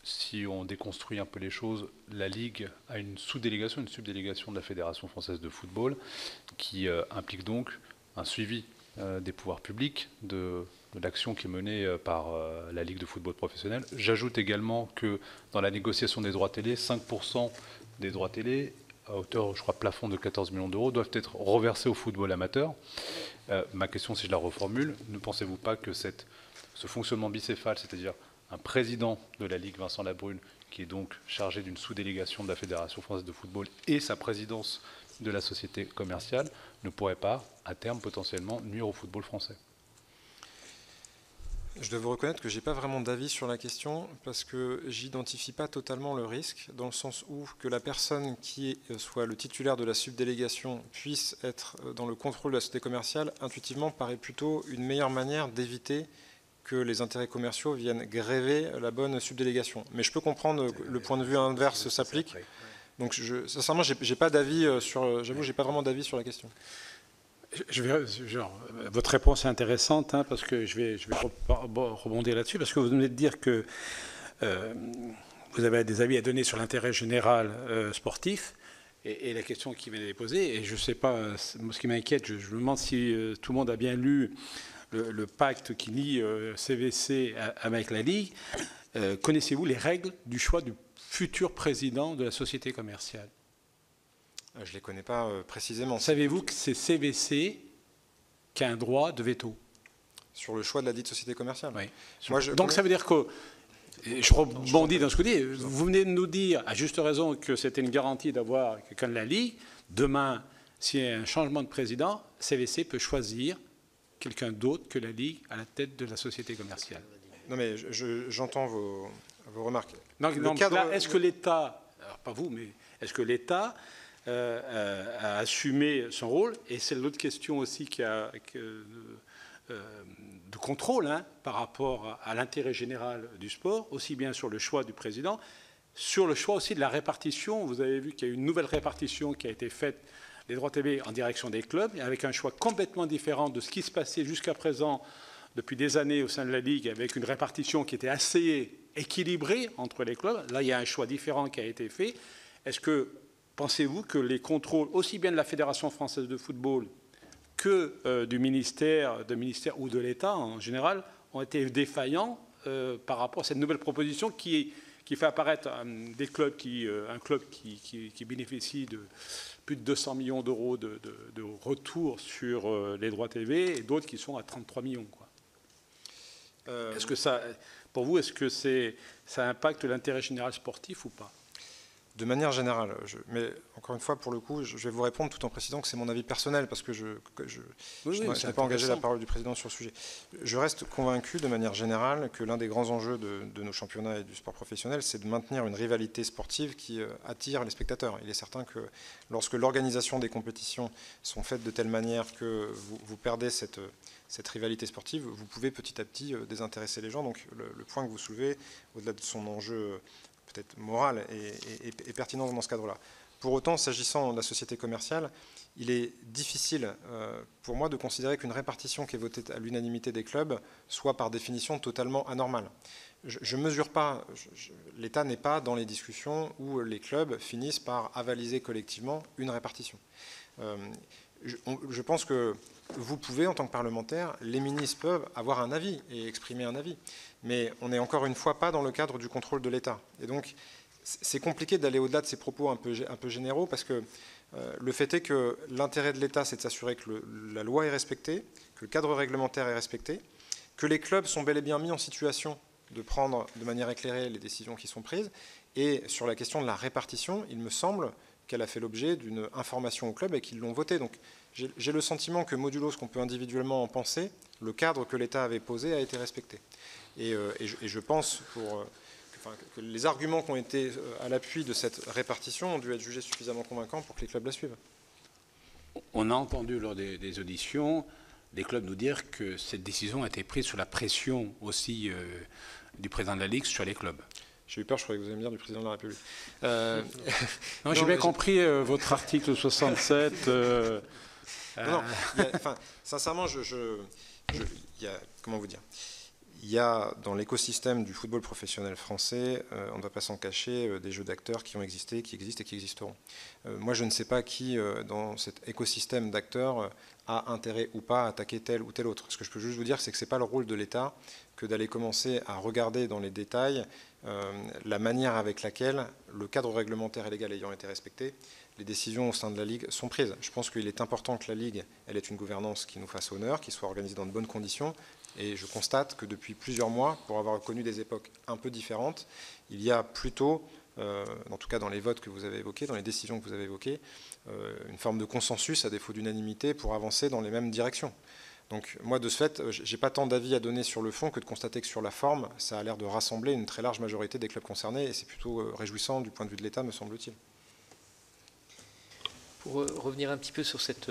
Si on déconstruit un peu les choses, la Ligue a une sous-délégation, une subdélégation de la Fédération française de football, qui euh, implique donc un suivi euh, des pouvoirs publics de, l'action qui est menée par la Ligue de football professionnel. J'ajoute également que dans la négociation des droits télé, 5% des droits télé à hauteur, je crois, plafond de 14 millions d'euros, doivent être reversés au football amateur. Euh, ma question, si je la reformule, ne pensez-vous pas que cette, ce fonctionnement bicéphale, c'est-à-dire un président de la Ligue, Vincent Labrune, qui est donc chargé d'une sous-délégation de la Fédération française de football, et sa présidence de la société commerciale, ne pourrait pas, à terme, potentiellement, nuire au football français. Je dois vous reconnaître que je n'ai pas vraiment d'avis sur la question parce que j'identifie pas totalement le risque, dans le sens où que la personne qui soit le titulaire de la subdélégation puisse être dans le contrôle de la société commerciale, intuitivement paraît plutôt une meilleure manière d'éviter que les intérêts commerciaux viennent gréver la bonne subdélégation. Mais je peux comprendre que le point de vue inverse s'applique. Donc, sincèrement, j'ai pas d'avis sur. J'avoue, j'ai pas vraiment d'avis sur la question. Votre réponse est intéressante hein, parce que je vais, rebondir là-dessus parce que vous venez de dire que euh, vous avez des avis à donner sur l'intérêt général euh, sportif et, la question qui m'est posée et je ne sais pas, ce qui m'inquiète, je, me demande si euh, tout le monde a bien lu le, pacte qui lie CVC avec la Ligue. Connaissez-vous les règles du choix du futur président de la société commerciale? Euh, je ne les connais pas euh, précisément. Savez-vous que c'est CVC qui a un droit de veto? Sur le choix de la dite société commerciale? Oui. Donc ça veut dire que, je rebondis dans ce que vous dites, vous venez de nous dire, à juste raison, que c'était une garantie d'avoir quelqu'un de la Ligue. Demain, s'il y a un changement de président, CVC peut choisir quelqu'un d'autre que la Ligue à la tête de la société commerciale. Non mais j'entends vos, remarques. est-ce que l'État, pas vous, mais est-ce que l'État euh, euh, a assumé son rôle? Et c'est l'autre question aussi qui a, euh, de contrôle hein, par rapport à, l'intérêt général du sport, aussi bien sur le choix du président, sur le choix aussi de la répartition. Vous avez vu qu'il y a une nouvelle répartition qui a été faite des droits TV en direction des clubs, avec un choix complètement différent de ce qui se passait jusqu'à présent depuis des années au sein de la Ligue, avec une répartition qui était assez équilibrée entre les clubs. Là, il y a un choix différent qui a été fait. Est-ce que Pensez-vous que les contrôles, aussi bien de la Fédération française de football que euh, du ministère, de ministère ou de l'État en général, ont été défaillants euh, par rapport à cette nouvelle proposition qui, fait apparaître euh, un club qui, bénéficie de plus de 200 millions d'euros de, retour sur les droits TV et d'autres qui sont à 33 millions. Est-ce que ça, pour vous, est-ce que c'est, ça impacte l'intérêt général sportif ou pas? De manière générale, mais encore une fois, pour le coup, je vais vous répondre tout en précisant que c'est mon avis personnel, parce que je, n'ai pas engagé la parole du président sur le sujet. Je reste convaincu, de manière générale, que l'un des grands enjeux de, nos championnats et du sport professionnel, c'est de maintenir une rivalité sportive qui euh, attire les spectateurs. Il est certain que lorsque l'organisation des compétitions sont faites de telle manière que vous, perdez cette, cette rivalité sportive, vous pouvez petit à petit euh, désintéresser les gens. Donc le, le point que vous soulevez, au-delà de son enjeu peut-être morale et, pertinente dans ce cadre-là. Pour autant, s'agissant de la société commerciale, il est difficile euh, pour moi de considérer qu'une répartition qui est votée à l'unanimité des clubs soit par définition totalement anormale. Je ne mesure pas, l'État n'est pas dans les discussions où les clubs finissent par avaliser collectivement une répartition. Euh, je, pense que vous pouvez, en tant que parlementaire, les ministres peuvent avoir un avis et exprimer un avis. Mais on n'est encore une fois pas dans le cadre du contrôle de l'État. Et donc, c'est compliqué d'aller au-delà de ces propos un peu, généraux parce que euh, le fait est que l'intérêt de l'État, c'est de s'assurer que la loi est respectée, que le cadre réglementaire est respecté, que les clubs sont bel et bien mis en situation de prendre de manière éclairée les décisions qui sont prises. Et sur la question de la répartition, il me semble qu'elle a fait l'objet d'une information au club et qu'ils l'ont voté. Donc j'ai le sentiment que modulo ce qu'on peut individuellement en penser, le cadre que l'État avait posé a été respecté. Et, euh, je, pense pour, euh, que, les arguments qui ont été euh, à l'appui de cette répartition ont dû être jugés suffisamment convaincants pour que les clubs la suivent. On a entendu lors des, auditions des clubs nous dire que cette décision a été prise sous la pression aussi du président de la Ligue sur les clubs. J'ai eu peur, je croyais que vous alliez me dire du président de la République. non, j'ai bien compris votre article 67. Non, enfin, sincèrement, je, je, y a, comment vous dire il y a dans l'écosystème du football professionnel français, euh, on ne va pas s'en cacher, euh, des jeux d'acteurs qui ont existé, qui existent et qui existeront. Euh, moi, je ne sais pas qui, dans cet écosystème d'acteurs, a intérêt ou pas à attaquer tel ou tel autre. Ce que je peux juste vous dire, c'est que ce n'est pas le rôle de l'État que d'aller commencer à regarder dans les détails la manière avec laquelle le cadre réglementaire et légal ayant été respecté, les décisions au sein de la Ligue sont prises. Je pense qu'il est important que la Ligue elle ait une gouvernance qui nous fasse honneur, qui soit organisée dans de bonnes conditions. Et je constate que depuis plusieurs mois, pour avoir connu des époques un peu différentes, il y a plutôt, euh, en tout cas dans les votes que vous avez évoqués, dans les décisions que vous avez évoquées, euh, une forme de consensus à défaut d'unanimité pour avancer dans les mêmes directions. Donc moi, de ce fait, j'ai pas tant d'avis à donner sur le fond que de constater que sur la forme, ça a l'air de rassembler une très large majorité des clubs concernés, et c'est plutôt réjouissant du point de vue de l'État, me semble-t-il. Pour revenir un petit peu sur cette,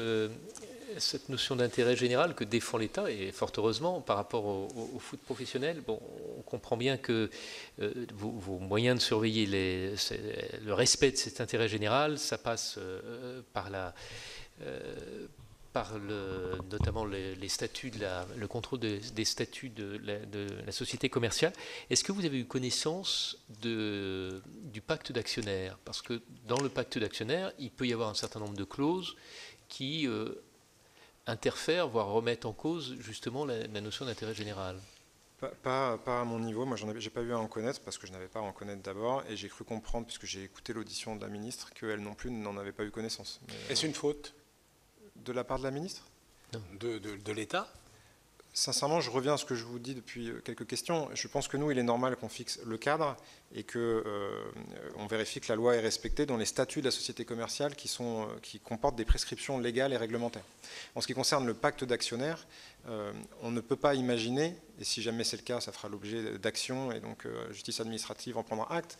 cette notion d'intérêt général que défend l'État, et fort heureusement, par rapport au, foot professionnel, bon, on comprend bien que euh, vos, moyens de surveiller les, le respect de cet intérêt général, ça passe euh, par la. Euh, par le, notamment les, statuts, de la, le contrôle des statuts de la, société commerciale. Est-ce que vous avez eu connaissance de, du pacte d'actionnaires? Parce que dans le pacte d'actionnaires, il peut y avoir un certain nombre de clauses qui interfère, voire remettre en cause justement la, notion d'intérêt général. Pas, pas, à mon niveau, moi je n'ai pas eu à en connaître parce que je n'avais pas à en connaître d'abord. Et j'ai cru comprendre, puisque j'ai écouté l'audition de la ministre, qu'elle non plus n'en avait pas eu connaissance. Est-ce une faute? De la part de la ministre? De, de, de l'État Sincèrement, je reviens à ce que je vous dis depuis euh, quelques questions. Je pense que nous, il est normal qu'on fixe le cadre et qu'on euh, vérifie que la loi est respectée dans les statuts de la société commerciale qui, sont, euh, qui comportent des prescriptions légales et réglementaires. En ce qui concerne le pacte d'actionnaires, on ne peut pas imaginer, et si jamais c'est le cas, ça fera l'objet d'actions et donc justice administrative en prendra acte,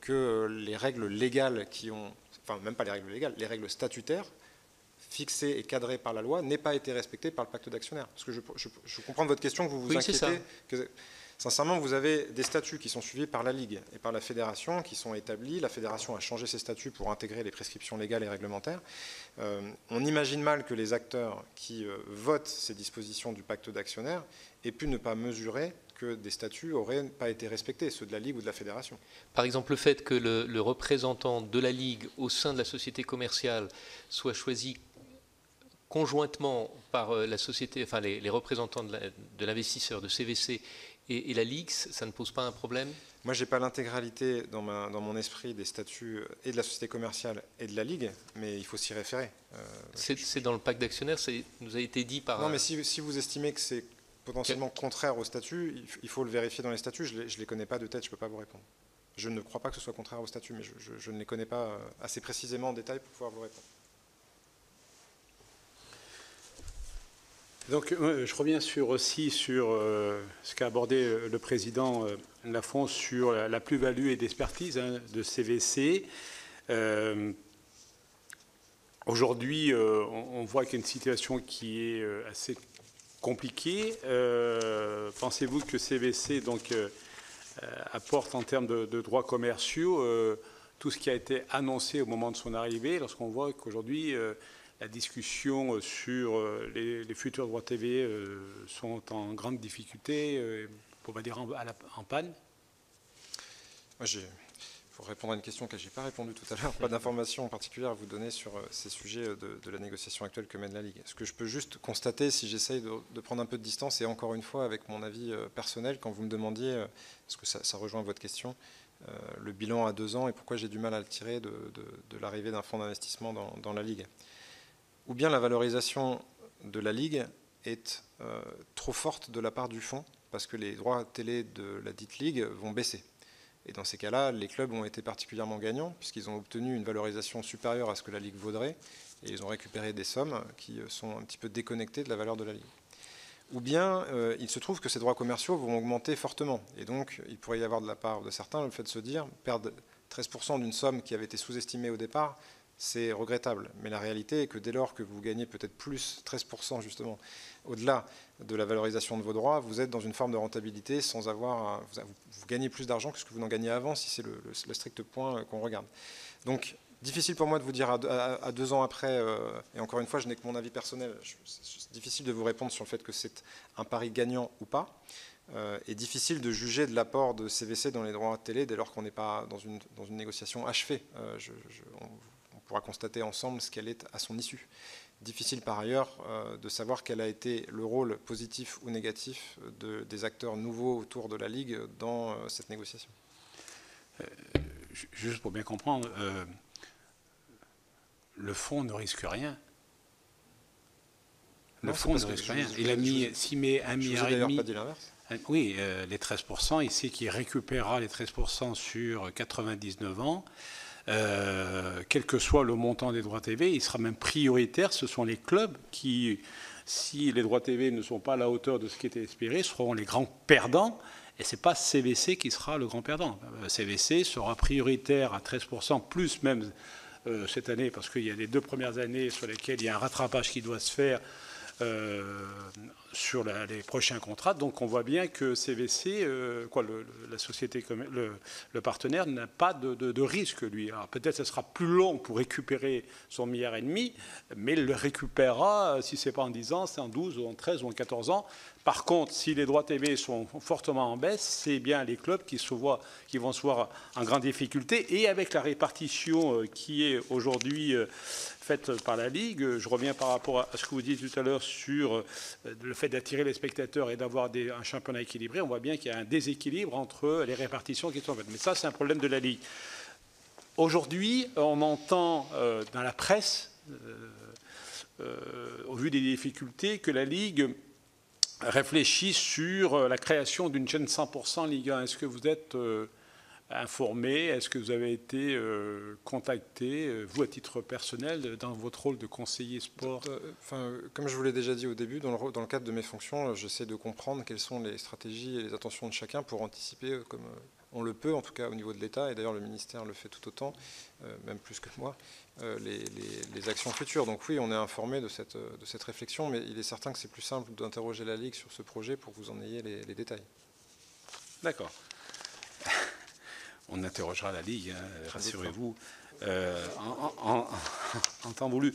que les règles légales qui ont, enfin même pas les règles légales, les règles statutaires fixé et cadré par la loi n'ait pas été respecté par le pacte d'actionnaires. Parce que je, comprends votre question que vous vous inquiétez. Que, sincèrement, vous avez des statuts qui sont suivis par la Ligue et par la Fédération, qui sont établis. La Fédération a changé ses statuts pour intégrer les prescriptions légales et réglementaires. Euh, on imagine mal que les acteurs qui euh, votent ces dispositions du pacte d'actionnaires aient pu ne pas mesurer que des statuts n'auraient pas été respectés, ceux de la Ligue ou de la Fédération. Par exemple, le fait que le, le représentant de la Ligue au sein de la société commerciale soit choisi conjointement par euh, la société, enfin les, représentants de l'investisseur, de, CVC et, la Ligue, ça ne pose pas un problème? Moi, je n'ai pas l'intégralité dans, dans, mon esprit des statuts euh, et de la société commerciale et de la Ligue, mais il faut s'y référer. Euh, c'est dans le pacte d'actionnaires, ça nous a été dit par... Non, mais si, si vous estimez que c'est potentiellement contraire au statut, il faut le vérifier dans les statuts. Je ne les, connais pas de tête, je ne peux pas vous répondre. Je ne crois pas que ce soit contraire au statut, mais je, je ne les connais pas assez précisément en détail pour pouvoir vous répondre. Donc, je reviens sur, aussi sur euh, ce qu'a abordé euh, le président euh, Lafont sur la, plus-value et d'expertise hein, de CVC. Aujourd'hui, on, voit qu'il y a une situation qui est assez compliquée. Pensez-vous que CVC donc, apporte en termes de, de droits commerciaux tout ce qui a été annoncé au moment de son arrivée, lorsqu'on voit qu'aujourd'hui, la discussion sur euh, les, futurs droits TV euh, sont en grande difficulté, euh, pour pas dire en, panne Moi, pour répondre à une question que je n'ai pas répondu tout à l'heure, pas d'informations particulières à vous donner sur ces sujets de, la négociation actuelle que mène la Ligue. Ce que je peux juste constater, si j'essaye de, prendre un peu de distance, et encore une fois avec mon avis personnel, quand vous me demandiez, parce que ça, rejoint votre question, le bilan à deux ans et pourquoi j'ai du mal à le tirer de, l'arrivée d'un fonds d'investissement dans, la Ligue ou bien la valorisation de la Ligue est euh, trop forte de la part du fonds, parce que les droits télé de la dite Ligue vont baisser. Et dans ces cas-là, les clubs ont été particulièrement gagnants, puisqu'ils ont obtenu une valorisation supérieure à ce que la Ligue vaudrait, et ils ont récupéré des sommes qui sont un petit peu déconnectées de la valeur de la Ligue. Ou bien euh, il se trouve que ces droits commerciaux vont augmenter fortement, et donc il pourrait y avoir de la part de certains le fait de se dire, perdre 13% d'une somme qui avait été sous-estimée au départ, c'est regrettable. Mais la réalité est que dès lors que vous gagnez peut-être plus, 13% justement, au-delà de la valorisation de vos droits, vous êtes dans une forme de rentabilité sans avoir. vous, gagnez plus d'argent que ce que vous n'en gagnez avant, si c'est le, strict point qu'on regarde. Donc, difficile pour moi de vous dire à, deux ans après, euh, et encore une fois, je n'ai que mon avis personnel, c'est difficile de vous répondre sur le fait que c'est un pari gagnant ou pas. Euh, et difficile de juger de l'apport de CVC dans les droits de télé dès lors qu'on n'est pas dans une, dans une négociation achevée. Euh, je, pourra constater ensemble ce qu'elle est à son issue. Difficile par ailleurs euh, de savoir quel a été le rôle positif ou négatif de, des acteurs nouveaux autour de la Ligue dans euh, cette négociation. Euh, juste pour bien comprendre, le fonds ne risque rien. Le fonds ne risque rien. il a mis, s'il met un milliard et demi. Pas dit l'inverse. Oui, les 13%, il sait qu'il récupérera les 13% sur 99 ans. Euh, quel que soit le montant des droits TV, il sera même prioritaire. Ce sont les clubs qui si les droits TV ne sont pas à la hauteur de ce qui était espéré, seront les grands perdants. Et ce n'est pas CVC qui sera le grand perdant. CVC sera prioritaire à 13%, plus même cette année, parce qu'il y a les deux premières années sur lesquelles il y a un rattrapage qui doit se faire euh, sur les prochains contrats. Donc on voit bien que CVC, euh, quoi, la société, le, partenaire n'a pas de, risque lui. Alors peut-être ce sera plus long pour récupérer son milliard et demi, mais il le récupérera si c'est pas en 10 ans, c'est en 12 ou en 13 ou en 14 ans. Par contre, si les droits TV sont fortement en baisse, c'est bien les clubs qui, se voient, qui vont se voir en grande difficulté. Et avec la répartition euh, qui est aujourd'hui faite par la Ligue. Je reviens par rapport à ce que vous disiez tout à l'heure sur euh, le fait d'attirer les spectateurs et d'avoir un championnat équilibré. On voit bien qu'il y a un déséquilibre entre les répartitions qui sont faites. Mais ça, c'est un problème de la Ligue. Aujourd'hui, on entend euh, dans la presse, euh, au vu des difficultés, que la Ligue réfléchit sur la création d'une chaîne 100% Ligue 1. Est-ce que vous êtes informé Est-ce que vous avez été euh, contacté, euh, vous à titre personnel, dans votre rôle de conseiller sport? Euh, enfin, Comme je vous l'ai déjà dit au début, dans le, dans le cadre de mes fonctions, j'essaie de comprendre quelles sont les stratégies et les intentions de chacun pour anticiper comme on le peut, en tout cas au niveau de l'État, et d'ailleurs le ministère le fait tout autant, même plus que moi, les, les, actions futures. Donc oui, on est informé de cette, de cette réflexion, mais il est certain que c'est plus simple d'interroger la Ligue sur ce projet pour que vous en ayez les détails. D'accord on interrogera la Ligue, hein, rassurez-vous, euh, en, temps voulu.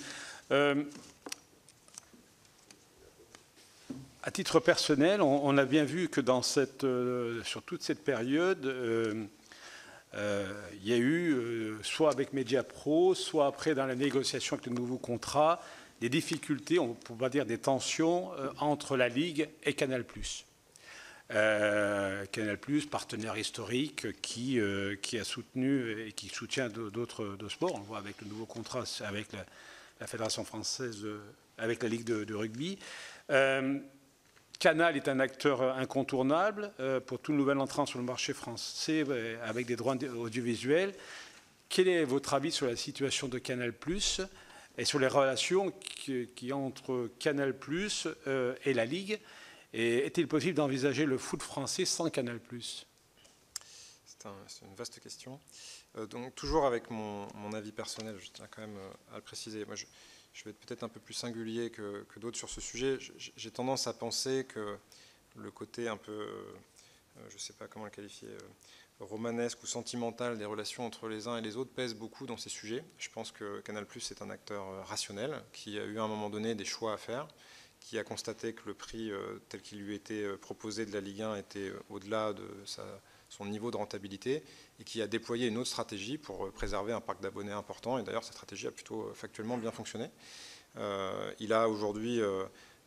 Euh, à titre personnel, on, a bien vu que dans cette, euh, sur toute cette période, il y a eu, soit avec Mediapro, soit après dans la négociation avec le nouveau contrat, des difficultés, on peut pas dire des tensions, entre la Ligue et Canal+. Euh, Canal+, partenaire historique qui, euh, qui a soutenu et qui soutient d'autres sports. On le voit avec le nouveau contrat avec la, Fédération française, avec la Ligue de, rugby. Euh, Canal est un acteur incontournable pour tout nouvel entrant sur le marché français avec des droits audiovisuels. Quel est votre avis sur la situation de Canal+, et sur les relations qui, qui entre Canal+, et la Ligue? Et est-il possible d'envisager le foot français sans Canal? C'est une vaste question. Euh, donc toujours avec mon, avis personnel, je tiens quand même euh, à le préciser. Moi, je, vais être peut-être un peu plus singulier que, d'autres sur ce sujet. J'ai tendance à penser que le côté un peu, euh, je ne sais pas comment le qualifier, romanesque ou sentimental des relations entre les uns et les autres pèse beaucoup dans ces sujets. Je pense que Canal est un acteur rationnel qui a eu à un moment donné des choix à faire qui a constaté que le prix euh, tel qu'il lui était euh, proposé de la Ligue 1 était euh, au-delà de son niveau de rentabilité et qui a déployé une autre stratégie pour préserver un parc d'abonnés important. Et d'ailleurs, cette stratégie a plutôt factuellement bien fonctionné. il a aujourd'hui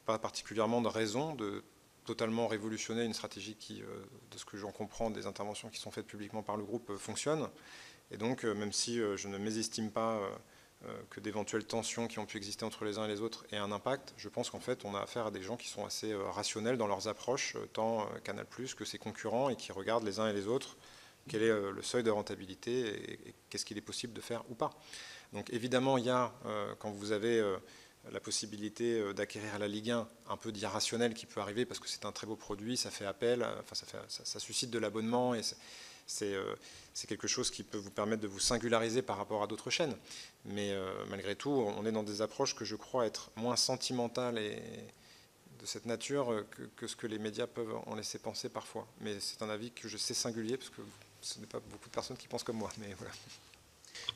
pas particulièrement de raison de totalement révolutionner une stratégie qui, de ce que j'en comprends des interventions qui sont faites publiquement par le groupe, fonctionne. Et donc, même si je ne mésestime pas que d'éventuelles tensions qui ont pu exister entre les uns et les autres aient un impact. Je pense qu'en fait, on a affaire à des gens qui sont assez euh, rationnels dans leurs approches, euh, tant Canal que ses concurrents, et qui regardent les uns et les autres quel est le seuil de rentabilité et, qu'est-ce qu'il est possible de faire ou pas. Donc évidemment, il y a, quand vous avez la possibilité d'acquérir la Ligue 1, un peu d'irrationnel qui peut arriver parce que c'est un très beau produit, ça fait appel, enfin, ça, ça, suscite de l'abonnement et euh, c'est quelque chose qui peut vous permettre de vous singulariser par rapport à d'autres chaînes. Mais euh, malgré tout, on est dans des approches que je crois être moins sentimentales et de cette nature que, ce que les médias peuvent en laisser penser parfois. Mais c'est un avis que je sais singulier, parce que ce n'est pas beaucoup de personnes qui pensent comme moi.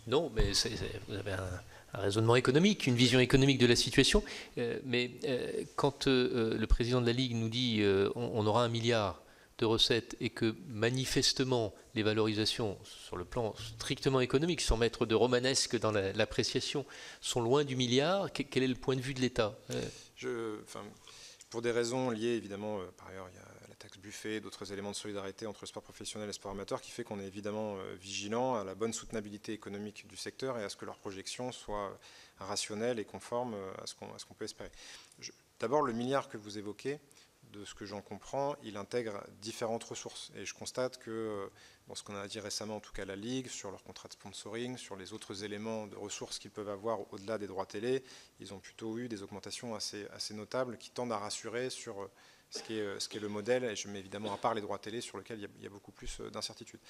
Non, mais vous avez un, raisonnement économique, une vision économique de la situation. Euh, mais quand le président de la Ligue nous dit on, aura un milliard de recettes et que manifestement les valorisations sur le plan strictement économique, sans mettre de romanesque dans l'appréciation, sont loin du milliard, quel est le point de vue de l'État? Euh, Pour des raisons liées évidemment, euh, par ailleurs il y a la taxe buffet, d'autres éléments de solidarité entre le sport professionnel et le sport amateur qui fait qu'on est évidemment euh, vigilant à la bonne soutenabilité économique du secteur et à ce que leurs projections soient rationnelles et conformes à ce qu'on peut espérer. D'abord le milliard que vous évoquez, de ce que j'en comprends, il intègre différentes ressources. Et je constate que dans ce qu'on a dit récemment, en tout cas la Ligue, sur leur contrat de sponsoring, sur les autres éléments de ressources qu'ils peuvent avoir au-delà des droits télé, ils ont plutôt eu des augmentations assez, notables qui tendent à rassurer sur euh, euh, ce qui est le modèle, et je mets évidemment à part les droits télé sur lesquels il y a, beaucoup plus euh, d'incertitudes.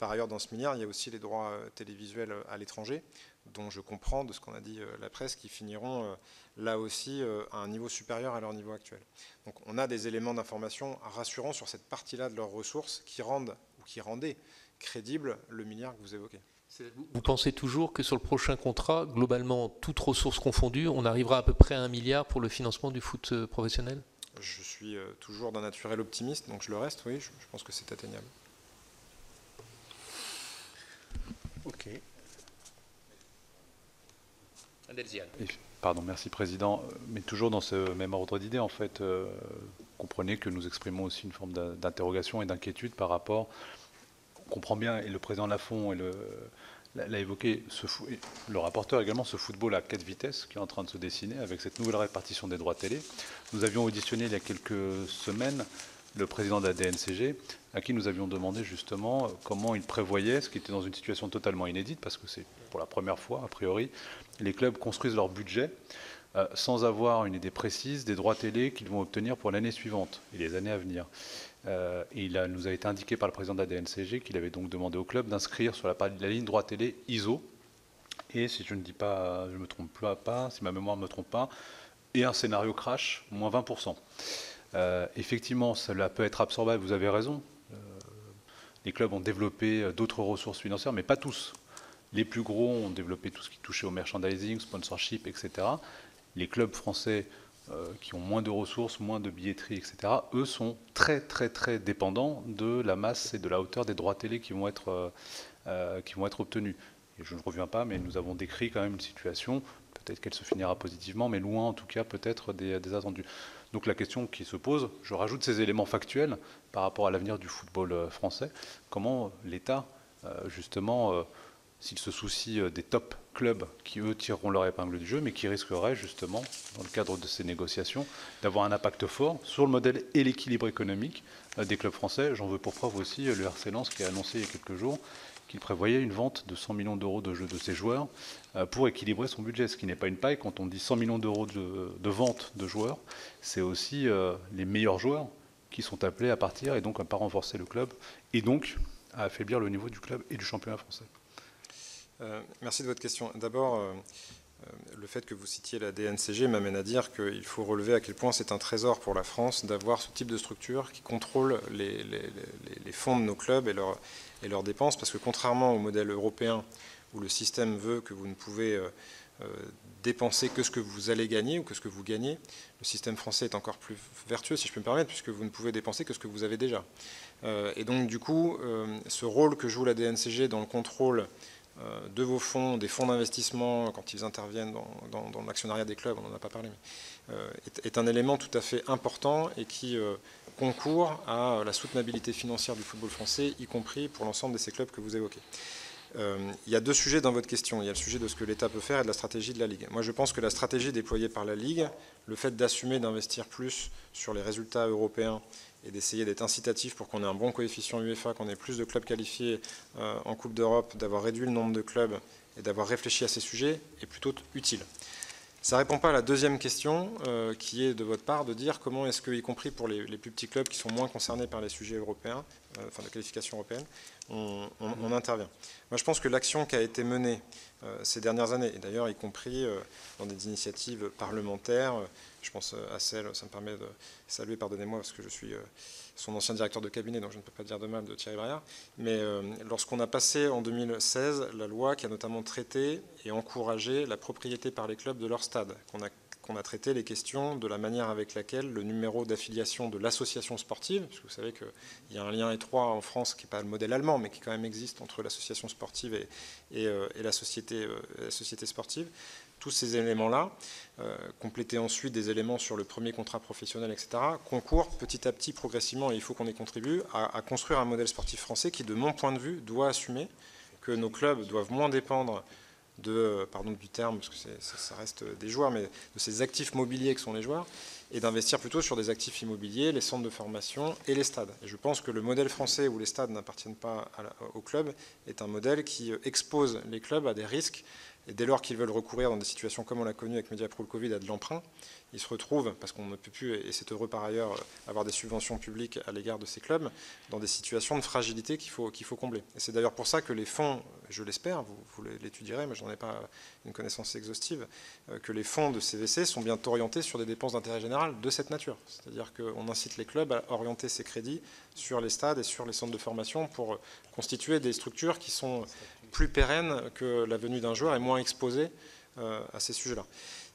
Par ailleurs, dans ce milliard, il y a aussi les droits télévisuels à l'étranger, dont je comprends de ce qu'on a dit la presse, qui finiront là aussi à un niveau supérieur à leur niveau actuel. Donc on a des éléments d'information rassurants sur cette partie-là de leurs ressources qui rendent qui rendait crédible le milliard que vous évoquez. Vous pensez toujours que sur le prochain contrat, globalement, toutes ressources confondues, on arrivera à peu près à un milliard pour le financement du foot euh, professionnel? Je suis euh, toujours d'un naturel optimiste, donc je le reste, oui, je, pense que c'est atteignable. Ok. Pardon, merci Président. Mais toujours dans ce même ordre d'idée, en fait, euh, comprenez que nous exprimons aussi une forme d'interrogation et d'inquiétude par rapport on comprend bien, et le président Lafont l'a évoqué, le rapporteur également, ce football à quatre vitesses qui est en train de se dessiner avec cette nouvelle répartition des droits télé. Nous avions auditionné il y a quelques semaines le président de la DNCG, à qui nous avions demandé justement comment il prévoyait, ce qui était dans une situation totalement inédite, parce que c'est pour la première fois, a priori, les clubs construisent leur budget euh, sans avoir une idée précise des droits télé qu'ils vont obtenir pour l'année suivante et les années à venir. Euh, il nous a été indiqué par le président de la DNCG qu'il avait donc demandé au club d'inscrire sur la, ligne droit télé ISO. Et si je ne dis pas, je me trompe pas, si ma mémoire ne me trompe pas, et un scénario crash, moins 20%. Euh, effectivement, cela peut être absorbable, vous avez raison. Les clubs ont développé d'autres ressources financières, mais pas tous. Les plus gros ont développé tout ce qui touchait au merchandising, sponsorship, etc. Les clubs français euh, qui ont moins de ressources, moins de billetterie, etc., eux sont très très très dépendants de la masse et de la hauteur des droits télé qui vont être, euh, euh, qui vont être obtenus. Et je ne reviens pas, mais nous avons décrit quand même une situation, peut-être qu'elle se finira positivement, mais loin en tout cas peut-être des, des, attendus. Donc la question qui se pose, je rajoute ces éléments factuels par rapport à l'avenir du football français, comment l'État justement s'il se soucie euh, des top clubs qui, eux, tireront leur épingle du jeu, mais qui risqueraient, justement, dans le cadre de ces négociations, d'avoir un impact fort sur le modèle et l'équilibre économique euh, des clubs français. J'en veux pour preuve aussi euh, le RC Lens qui a annoncé il y a quelques jours qu'il prévoyait une vente de 100 millions d'euros de jeux de ses joueurs pour équilibrer son budget, ce qui n'est pas une paille. Quand on dit 100 millions d'euros de, de, vente de joueurs, c'est aussi les meilleurs joueurs qui sont appelés à partir et donc à ne pas renforcer le club et donc à affaiblir le niveau du club et du championnat français. Euh, merci de votre question. D'abord, euh, euh, le fait que vous citiez la DNCG m'amène à dire qu'il faut relever à quel point c'est un trésor pour la France d'avoir ce type de structure qui contrôle les, fonds de nos clubs et, leurs dépenses, parce que contrairement au modèle européen où le système veut que vous ne pouvez dépenser que ce que vous allez gagner ou que ce que vous gagnez, le système français est encore plus vertueux, si je peux me permettre, puisque vous ne pouvez dépenser que ce que vous avez déjà. et donc, du coup, ce rôle que joue la DNCG dans le contrôle de vos fonds, des fonds d'investissement, quand ils interviennent dans, l'actionnariat des clubs, on n'en a pas parlé, euh, est, un élément tout à fait important et qui euh, concourt à la soutenabilité financière du football français, y compris pour l'ensemble de ces clubs que vous évoquez. il y a deux sujets dans votre question. Il y a le sujet de ce que l'État peut faire et de la stratégie de la Ligue. Moi, je pense que la stratégie déployée par la Ligue, le fait d'assumer d'investir plus sur les résultats européens et d'essayer d'être incitatif pour qu'on ait un bon coefficient UEFA, qu'on ait plus de clubs qualifiés euh, en Coupe d'Europe, d'avoir réduit le nombre de clubs et d'avoir réfléchi à ces sujets est plutôt utile. Ça ne répond pas à la deuxième question euh, qui est de votre part de dire comment est-ce que, y compris pour les, plus petits clubs qui sont moins concernés par les sujets européens, euh, enfin de qualification européenne, on, intervient. Moi je pense que l'action qui a été menée ces dernières années, et d'ailleurs y compris dans des initiatives parlementaires, je pense euh, à celle, ça me permet de saluer, pardonnez-moi, parce que je suis euh, son ancien directeur de cabinet, donc je ne peux pas dire de mal de Thierry Braillard. Mais euh, lorsqu'on a passé en 2016 la loi qui a notamment traité et encouragé la propriété par les clubs de leur stade, qu'on a qu'on a traité les questions de la manière avec laquelle le numéro d'affiliation de l'association sportive, parce que vous savez qu'il y a un lien étroit en France qui n'est pas le modèle allemand, mais qui quand même existe entre l'association sportive et, la, société, la société sportive, tous ces éléments-là, euh, compléter ensuite des éléments sur le premier contrat professionnel, etc., concourent petit à petit, progressivement, et il faut qu'on y contribue, à, construire un modèle sportif français qui, de mon point de vue, doit assumer que nos clubs doivent moins dépendre de, pardon du terme, parce que ça reste des joueurs, mais de ces actifs mobiliers que sont les joueurs, et d'investir plutôt sur des actifs immobiliers, les centres de formation et les stades. Je pense que le modèle français où les stades n'appartiennent pas au club est un modèle qui expose les clubs à des risques et dès lors qu'ils veulent recourir dans des situations comme on l'a connu avec Mediapro le Covid à de l'emprunt, ils se retrouvent, parce qu'on ne peut plus, et c'est heureux par ailleurs, avoir des subventions publiques à l'égard de ces clubs, dans des situations de fragilité qu'il faut, faut combler. Et c'est d'ailleurs pour ça que les fonds, je l'espère, vous, vous l'étudierez, mais je n'en ai pas une connaissance exhaustive, euh, que les fonds de CVC sont bien orientés sur des dépenses d'intérêt général de cette nature. C'est-à-dire qu'on incite les clubs à orienter ces crédits sur les stades et sur les centres de formation pour constituer des structures qui sont plus pérenne que la venue d'un joueur et moins exposé euh, à ces sujets-là.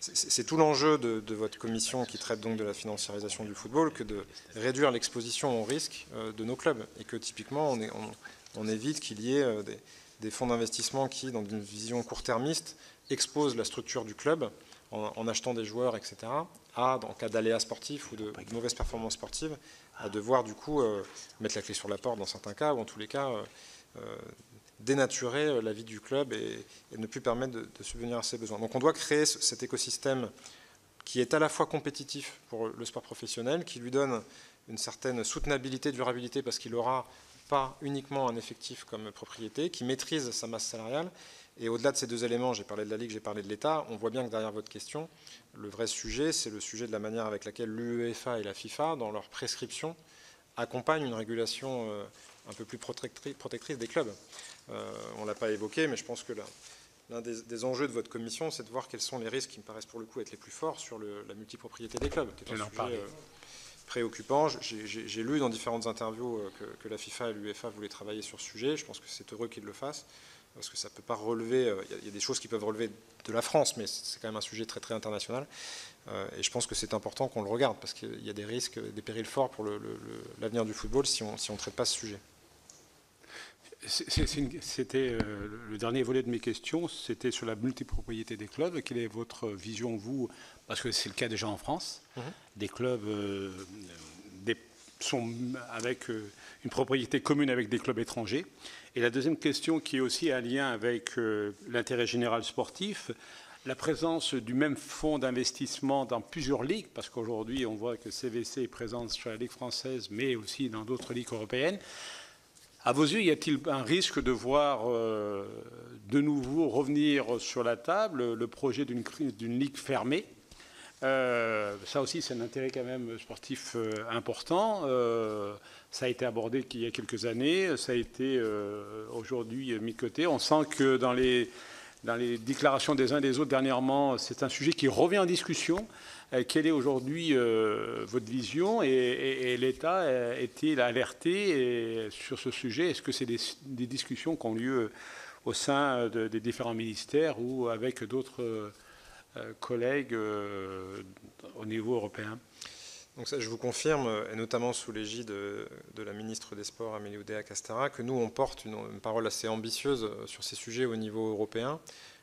C'est tout l'enjeu de, votre commission qui traite donc de la financiarisation du football que de réduire l'exposition au risque euh, de nos clubs et que typiquement on, évite qu'il y ait euh, des, fonds d'investissement qui, dans une vision court-termiste, exposent la structure du club en, achetant des joueurs, etc., à, en cas d'aléas sportifs ou de, mauvaises performances sportives, à devoir du coup mettre la clé sur la porte dans certains cas, ou en tous les cas dénaturer euh, la vie du club et, ne plus permettre de, subvenir à ses besoins. Donc on doit créer cet écosystème qui est à la fois compétitif pour le sport professionnel, qui lui donne une certaine soutenabilité, durabilité, parce qu'il n'aura pas uniquement un effectif comme propriété, qui maîtrise sa masse salariale. Et au-delà de ces deux éléments, j'ai parlé de la Ligue, j'ai parlé de l'État, on voit bien que derrière votre question, le vrai sujet, c'est le sujet de la manière avec laquelle l'UEFA et la FIFA, dans leurs prescriptions, accompagnent une régulation euh, un peu plus protectrice des clubs. Euh, on ne l'a pas évoqué, mais je pense que l'un des, enjeux de votre commission, c'est de voir quels sont les risques qui me paraissent pour le coup être les plus forts sur la multipropriété des clubs, qui est un sujet euh, préoccupant. J'ai lu dans différentes interviews euh, que, la FIFA et l'UEFA voulaient travailler sur ce sujet. Je pense que c'est heureux qu'ils le fassent, parce que ça ne peut pas relever, il y, a des choses qui peuvent relever de la France, mais c'est quand même un sujet très très international. et je pense que c'est important qu'on le regarde, parce qu'il y a des risques, des périls forts pour l'avenir du football si on ne traite pas ce sujet. C'était euh, le dernier volet de mes questions, c'était sur la multipropriété des clubs. Quelle est votre vision, vous, parce que c'est le cas déjà en France, mhm. des clubs euh, sont avec euh, une propriété commune avec des clubs étrangers? Et la deuxième question, qui est aussi un lien avec l'intérêt général sportif, la présence du même fonds d'investissement dans plusieurs ligues, parce qu'aujourd'hui on voit que CVC est présent sur la Ligue française, mais aussi dans d'autres ligues européennes. À vos yeux, y a-t-il un risque de voir euh, de nouveau revenir sur la table le projet d'une ligue fermée? Euh, ça aussi, c'est un intérêt quand même sportif euh, important. ça a été abordé il y a quelques années, ça a été aujourd'hui mis de côté. On sent que dans les, dans les déclarations des uns et des autres dernièrement, c'est un sujet qui revient en discussion. Euh, quelle est aujourd'hui euh, votre vision et, l'État euh, est-il alerté sur ce sujet? Est-ce que c'est des, discussions qui ont lieu au sein des différents ministères ou avec d'autres collègues au niveau européen? Donc je vous confirme, et notamment sous l'égide de, la ministre des Sports, Amélie Oudéa-Castara, que nous, on porte une, parole assez ambitieuse sur ces sujets au niveau européen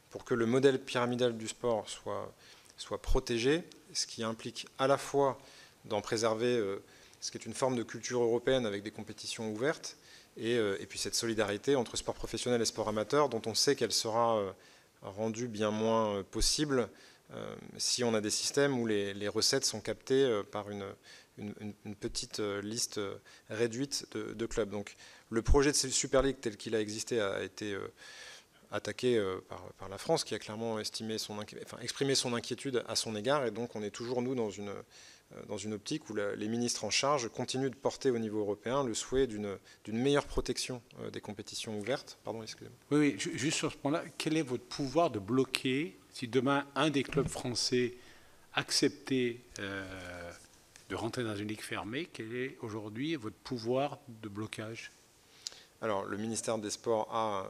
pour que le modèle pyramidal du sport soit protégé ce qui implique à la fois d'en préserver euh, ce qui est une forme de culture européenne avec des compétitions ouvertes, et, euh, puis cette solidarité entre sport professionnel et sport amateur, dont on sait qu'elle sera euh, rendue bien moins possible si on a des systèmes où les, recettes sont captées par une, petite liste réduite de, clubs. Donc le projet de Super League tel qu'il a existé a été attaqué euh, par, la France, qui a clairement estimé son enfin, exprimé son inquiétude à son égard. Et donc, on est toujours, nous, dans une, euh, dans une optique où les ministres en charge continuent de porter au niveau européen le souhait d'une meilleure protection euh, des compétitions ouvertes. Pardon, excusez-moi. Oui, oui, juste sur ce point-là, quel est votre pouvoir de bloquer si demain un des clubs français acceptait de rentrer dans une ligue fermée Quel est aujourd'hui votre pouvoir de blocage? Alors, le ministère des Sports a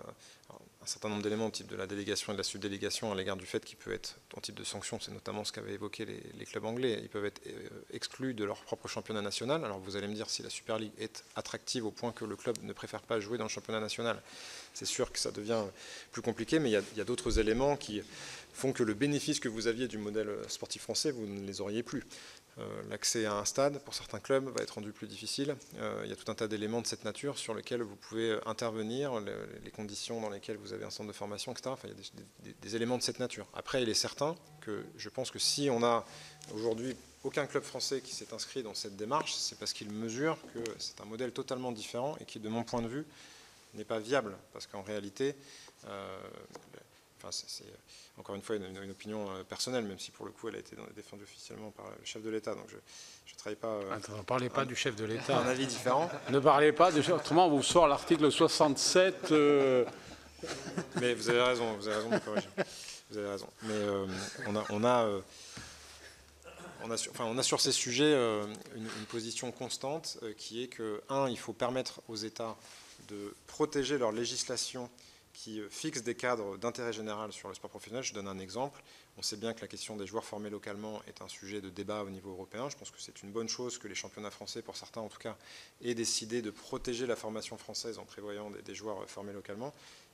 un certain nombre d'éléments, type de la délégation et de la subdélégation, à l'égard du fait qu'il peut être, en type de sanction, c'est notamment ce qu'avaient évoqué les, clubs anglais, ils peuvent être euh, exclus de leur propre championnat national. Alors vous allez me dire si la Super League est attractive au point que le club ne préfère pas jouer dans le championnat national, c'est sûr que ça devient plus compliqué, mais il y a, d'autres éléments qui, font que le bénéfice que vous aviez du modèle sportif français, vous ne les auriez plus. Euh, l'accès à un stade, pour certains clubs, va être rendu plus difficile. Euh, il y a tout un tas d'éléments de cette nature sur lesquels vous pouvez intervenir, les conditions dans lesquelles vous avez un centre de formation, etc. Enfin, il y a des, éléments de cette nature. Après, il est certain que je pense que si on a aujourd'hui aucun club français qui s'est inscrit dans cette démarche, c'est parce qu'il mesure que c'est un modèle totalement différent et qui, de mon point de vue, n'est pas viable. Parce qu'en réalité, euh, Enfin, c'est encore une fois une, opinion euh, personnelle, même si pour le coup elle a été défendue officiellement par le chef de l'État. Donc je ne travaille pas. Euh, ne parlez pas du chef de l'État. Un avis différent. ne parlez pas de. Autrement, on vous sort l'article 67. Euh. Mais vous avez raison, vous avez raison de corriger. Vous avez raison. Mais on a. On a on a, sur, enfin, on a, sur, ces sujets une, une, position constante qui est que, un, il faut permettre aux États de protéger leur législation qui fixe des cadres d'intérêt général sur le sport professionnel. Je donne un exemple. On sait bien que la question des joueurs formés localement est un sujet de débat au niveau européen. Je pense que c'est une bonne chose que les championnats français, pour certains en tout cas, aient décidé de protéger la formation française en prévoyant des, joueurs formés localement.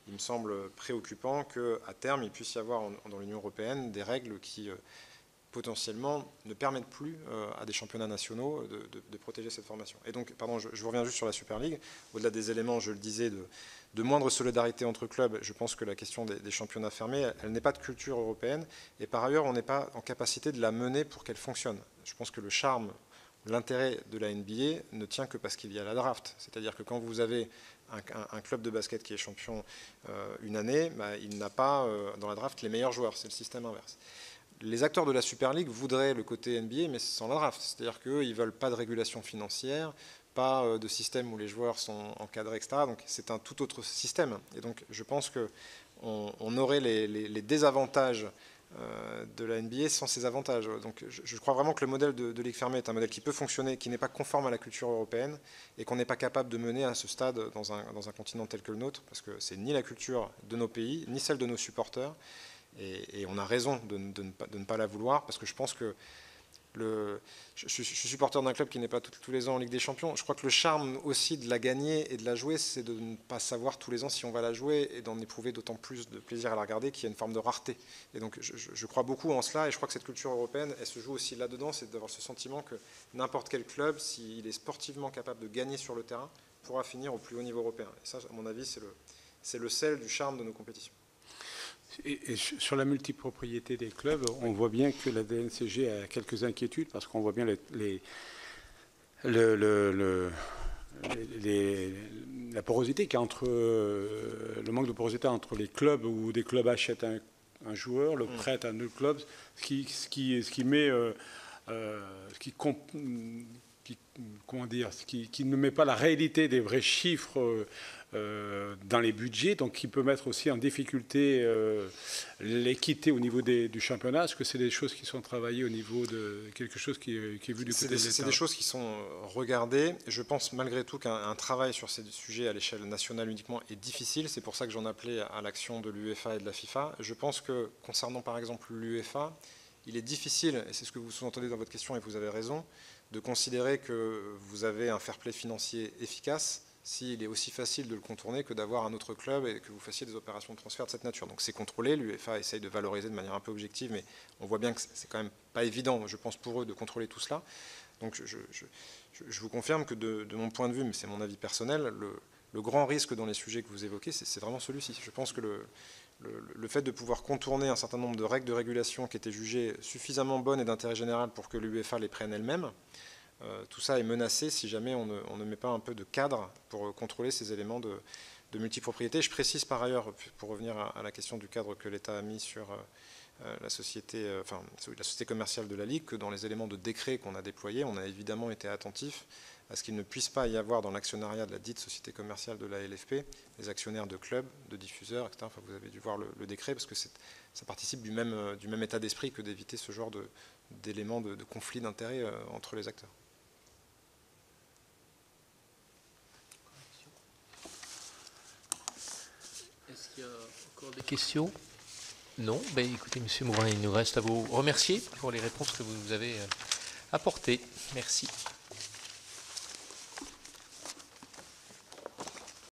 Il me semble préoccupant qu'à terme, il puisse y avoir dans l'Union européenne des règles qui euh, potentiellement ne permettent plus euh, à des championnats nationaux de, protéger cette formation. Et donc, pardon, je, je, reviens juste sur la Super League. Au-delà des éléments, je le disais, de, de moindre solidarité entre clubs. Je pense que la question des, championnats fermés, elle, n'est pas de culture européenne. Et par ailleurs, on n'est pas en capacité de la mener pour qu'elle fonctionne. Je pense que le charme, l'intérêt de la NBA ne tient que parce qu'il y a la draft. C'est-à-dire que quand vous avez un, club de basket qui est champion euh, une année, bah, il n'a pas euh, dans la draft les meilleurs joueurs. C'est le système inverse. Les acteurs de la Super League voudraient le côté NBA, mais sans la draft. C'est-à-dire qu'ils ne veulent pas de régulation financière, pas euh, de système où les joueurs sont encadrés, etc. Donc c'est un tout autre système. Et donc je pense qu'on on aurait les, désavantages euh, de la NBA sans ces avantages. Donc je, crois vraiment que le modèle de, Ligue fermée est un modèle qui peut fonctionner, qui n'est pas conforme à la culture européenne et qu'on n'est pas capable de mener à ce stade dans un, dans un continent tel que le nôtre, parce que c'est ni la culture de nos pays, ni celle de nos supporters. Et, on a raison de, de, ne pas, de, ne pas, la vouloir, parce que je pense que je, suis supporter d'un club qui n'est pas tous les ans en Ligue des Champions. Je crois que le charme aussi de la gagner et de la jouer, c'est de ne pas savoir tous les ans si on va la jouer et d'en éprouver d'autant plus de plaisir à la regarder qu'il y a une forme de rareté. Et donc je, crois beaucoup en cela et je crois que cette culture européenne, elle se joue aussi là-dedans, c'est d'avoir ce sentiment que n'importe quel club, s'il est sportivement capable de gagner sur le terrain, pourra finir au plus haut niveau européen. Et ça, à mon avis, c'est le, le sel du charme de nos compétitions. Et, sur la multipropriété des clubs, on voit bien que la DNCG a quelques inquiétudes parce qu'on voit bien les, le, la porosité qui entre euh, le manque de porosité entre les clubs où des clubs achètent un, joueur, le mm. prêtent à un autre club, ce qui, ce qui, ce qui met euh, euh, ce qui, comment dire, ce qui, qui, ne met pas la réalité des vrais chiffres euh, dans les budgets, donc qui peut mettre aussi en difficulté euh, l'équité au niveau du championnat Est-ce que c'est des choses qui sont travaillées au niveau de quelque chose qui, est vu du côté des, C'est des choses qui sont regardées. Je pense malgré tout qu'un travail sur ces sujets à l'échelle nationale uniquement est difficile. C'est pour ça que j'en appelais à l'action de l'UEFA et de la FIFA. Je pense que concernant par exemple l'UEFA, il est difficile, et c'est ce que vous sous-entendez dans votre question et vous avez raison, de considérer que vous avez un fair play financier efficace s'il est aussi facile de le contourner que d'avoir un autre club et que vous fassiez des opérations de transfert de cette nature. Donc c'est contrôlé, l'UEFA essaye de valoriser de manière un peu objective, mais on voit bien que c'est quand même pas évident, je pense, pour eux de contrôler tout cela. Donc je, vous confirme que de, mon point de vue, mais c'est mon avis personnel, le, grand risque dans les sujets que vous évoquez, c'est vraiment celui-ci. Je pense que le, le, fait de pouvoir contourner un certain nombre de règles de régulation qui étaient jugées suffisamment bonnes et d'intérêt général pour que l'UEFA les prenne elle-même, tout ça est menacé si jamais on ne, met pas un peu de cadre pour contrôler ces éléments de, multipropriété. Je précise par ailleurs, pour revenir à, la question du cadre que l'État a mis sur euh, euh, la, société, commerciale de la Ligue, que dans les éléments de décret qu'on a déployés, on a évidemment été attentif à ce qu'il ne puisse pas y avoir dans l'actionnariat de la dite société commerciale de la LFP des actionnaires de clubs, de diffuseurs, etc. Vous avez dû voir le, décret parce que ça participe du même, du même état d'esprit que d'éviter ce genre d'éléments de, de, conflit d'intérêts entre les acteurs. Des questions? Non ben, Écoutez, Monsieur Morin, il nous reste à vous remercier pour les réponses que vous nous avez euh, apportées. Merci.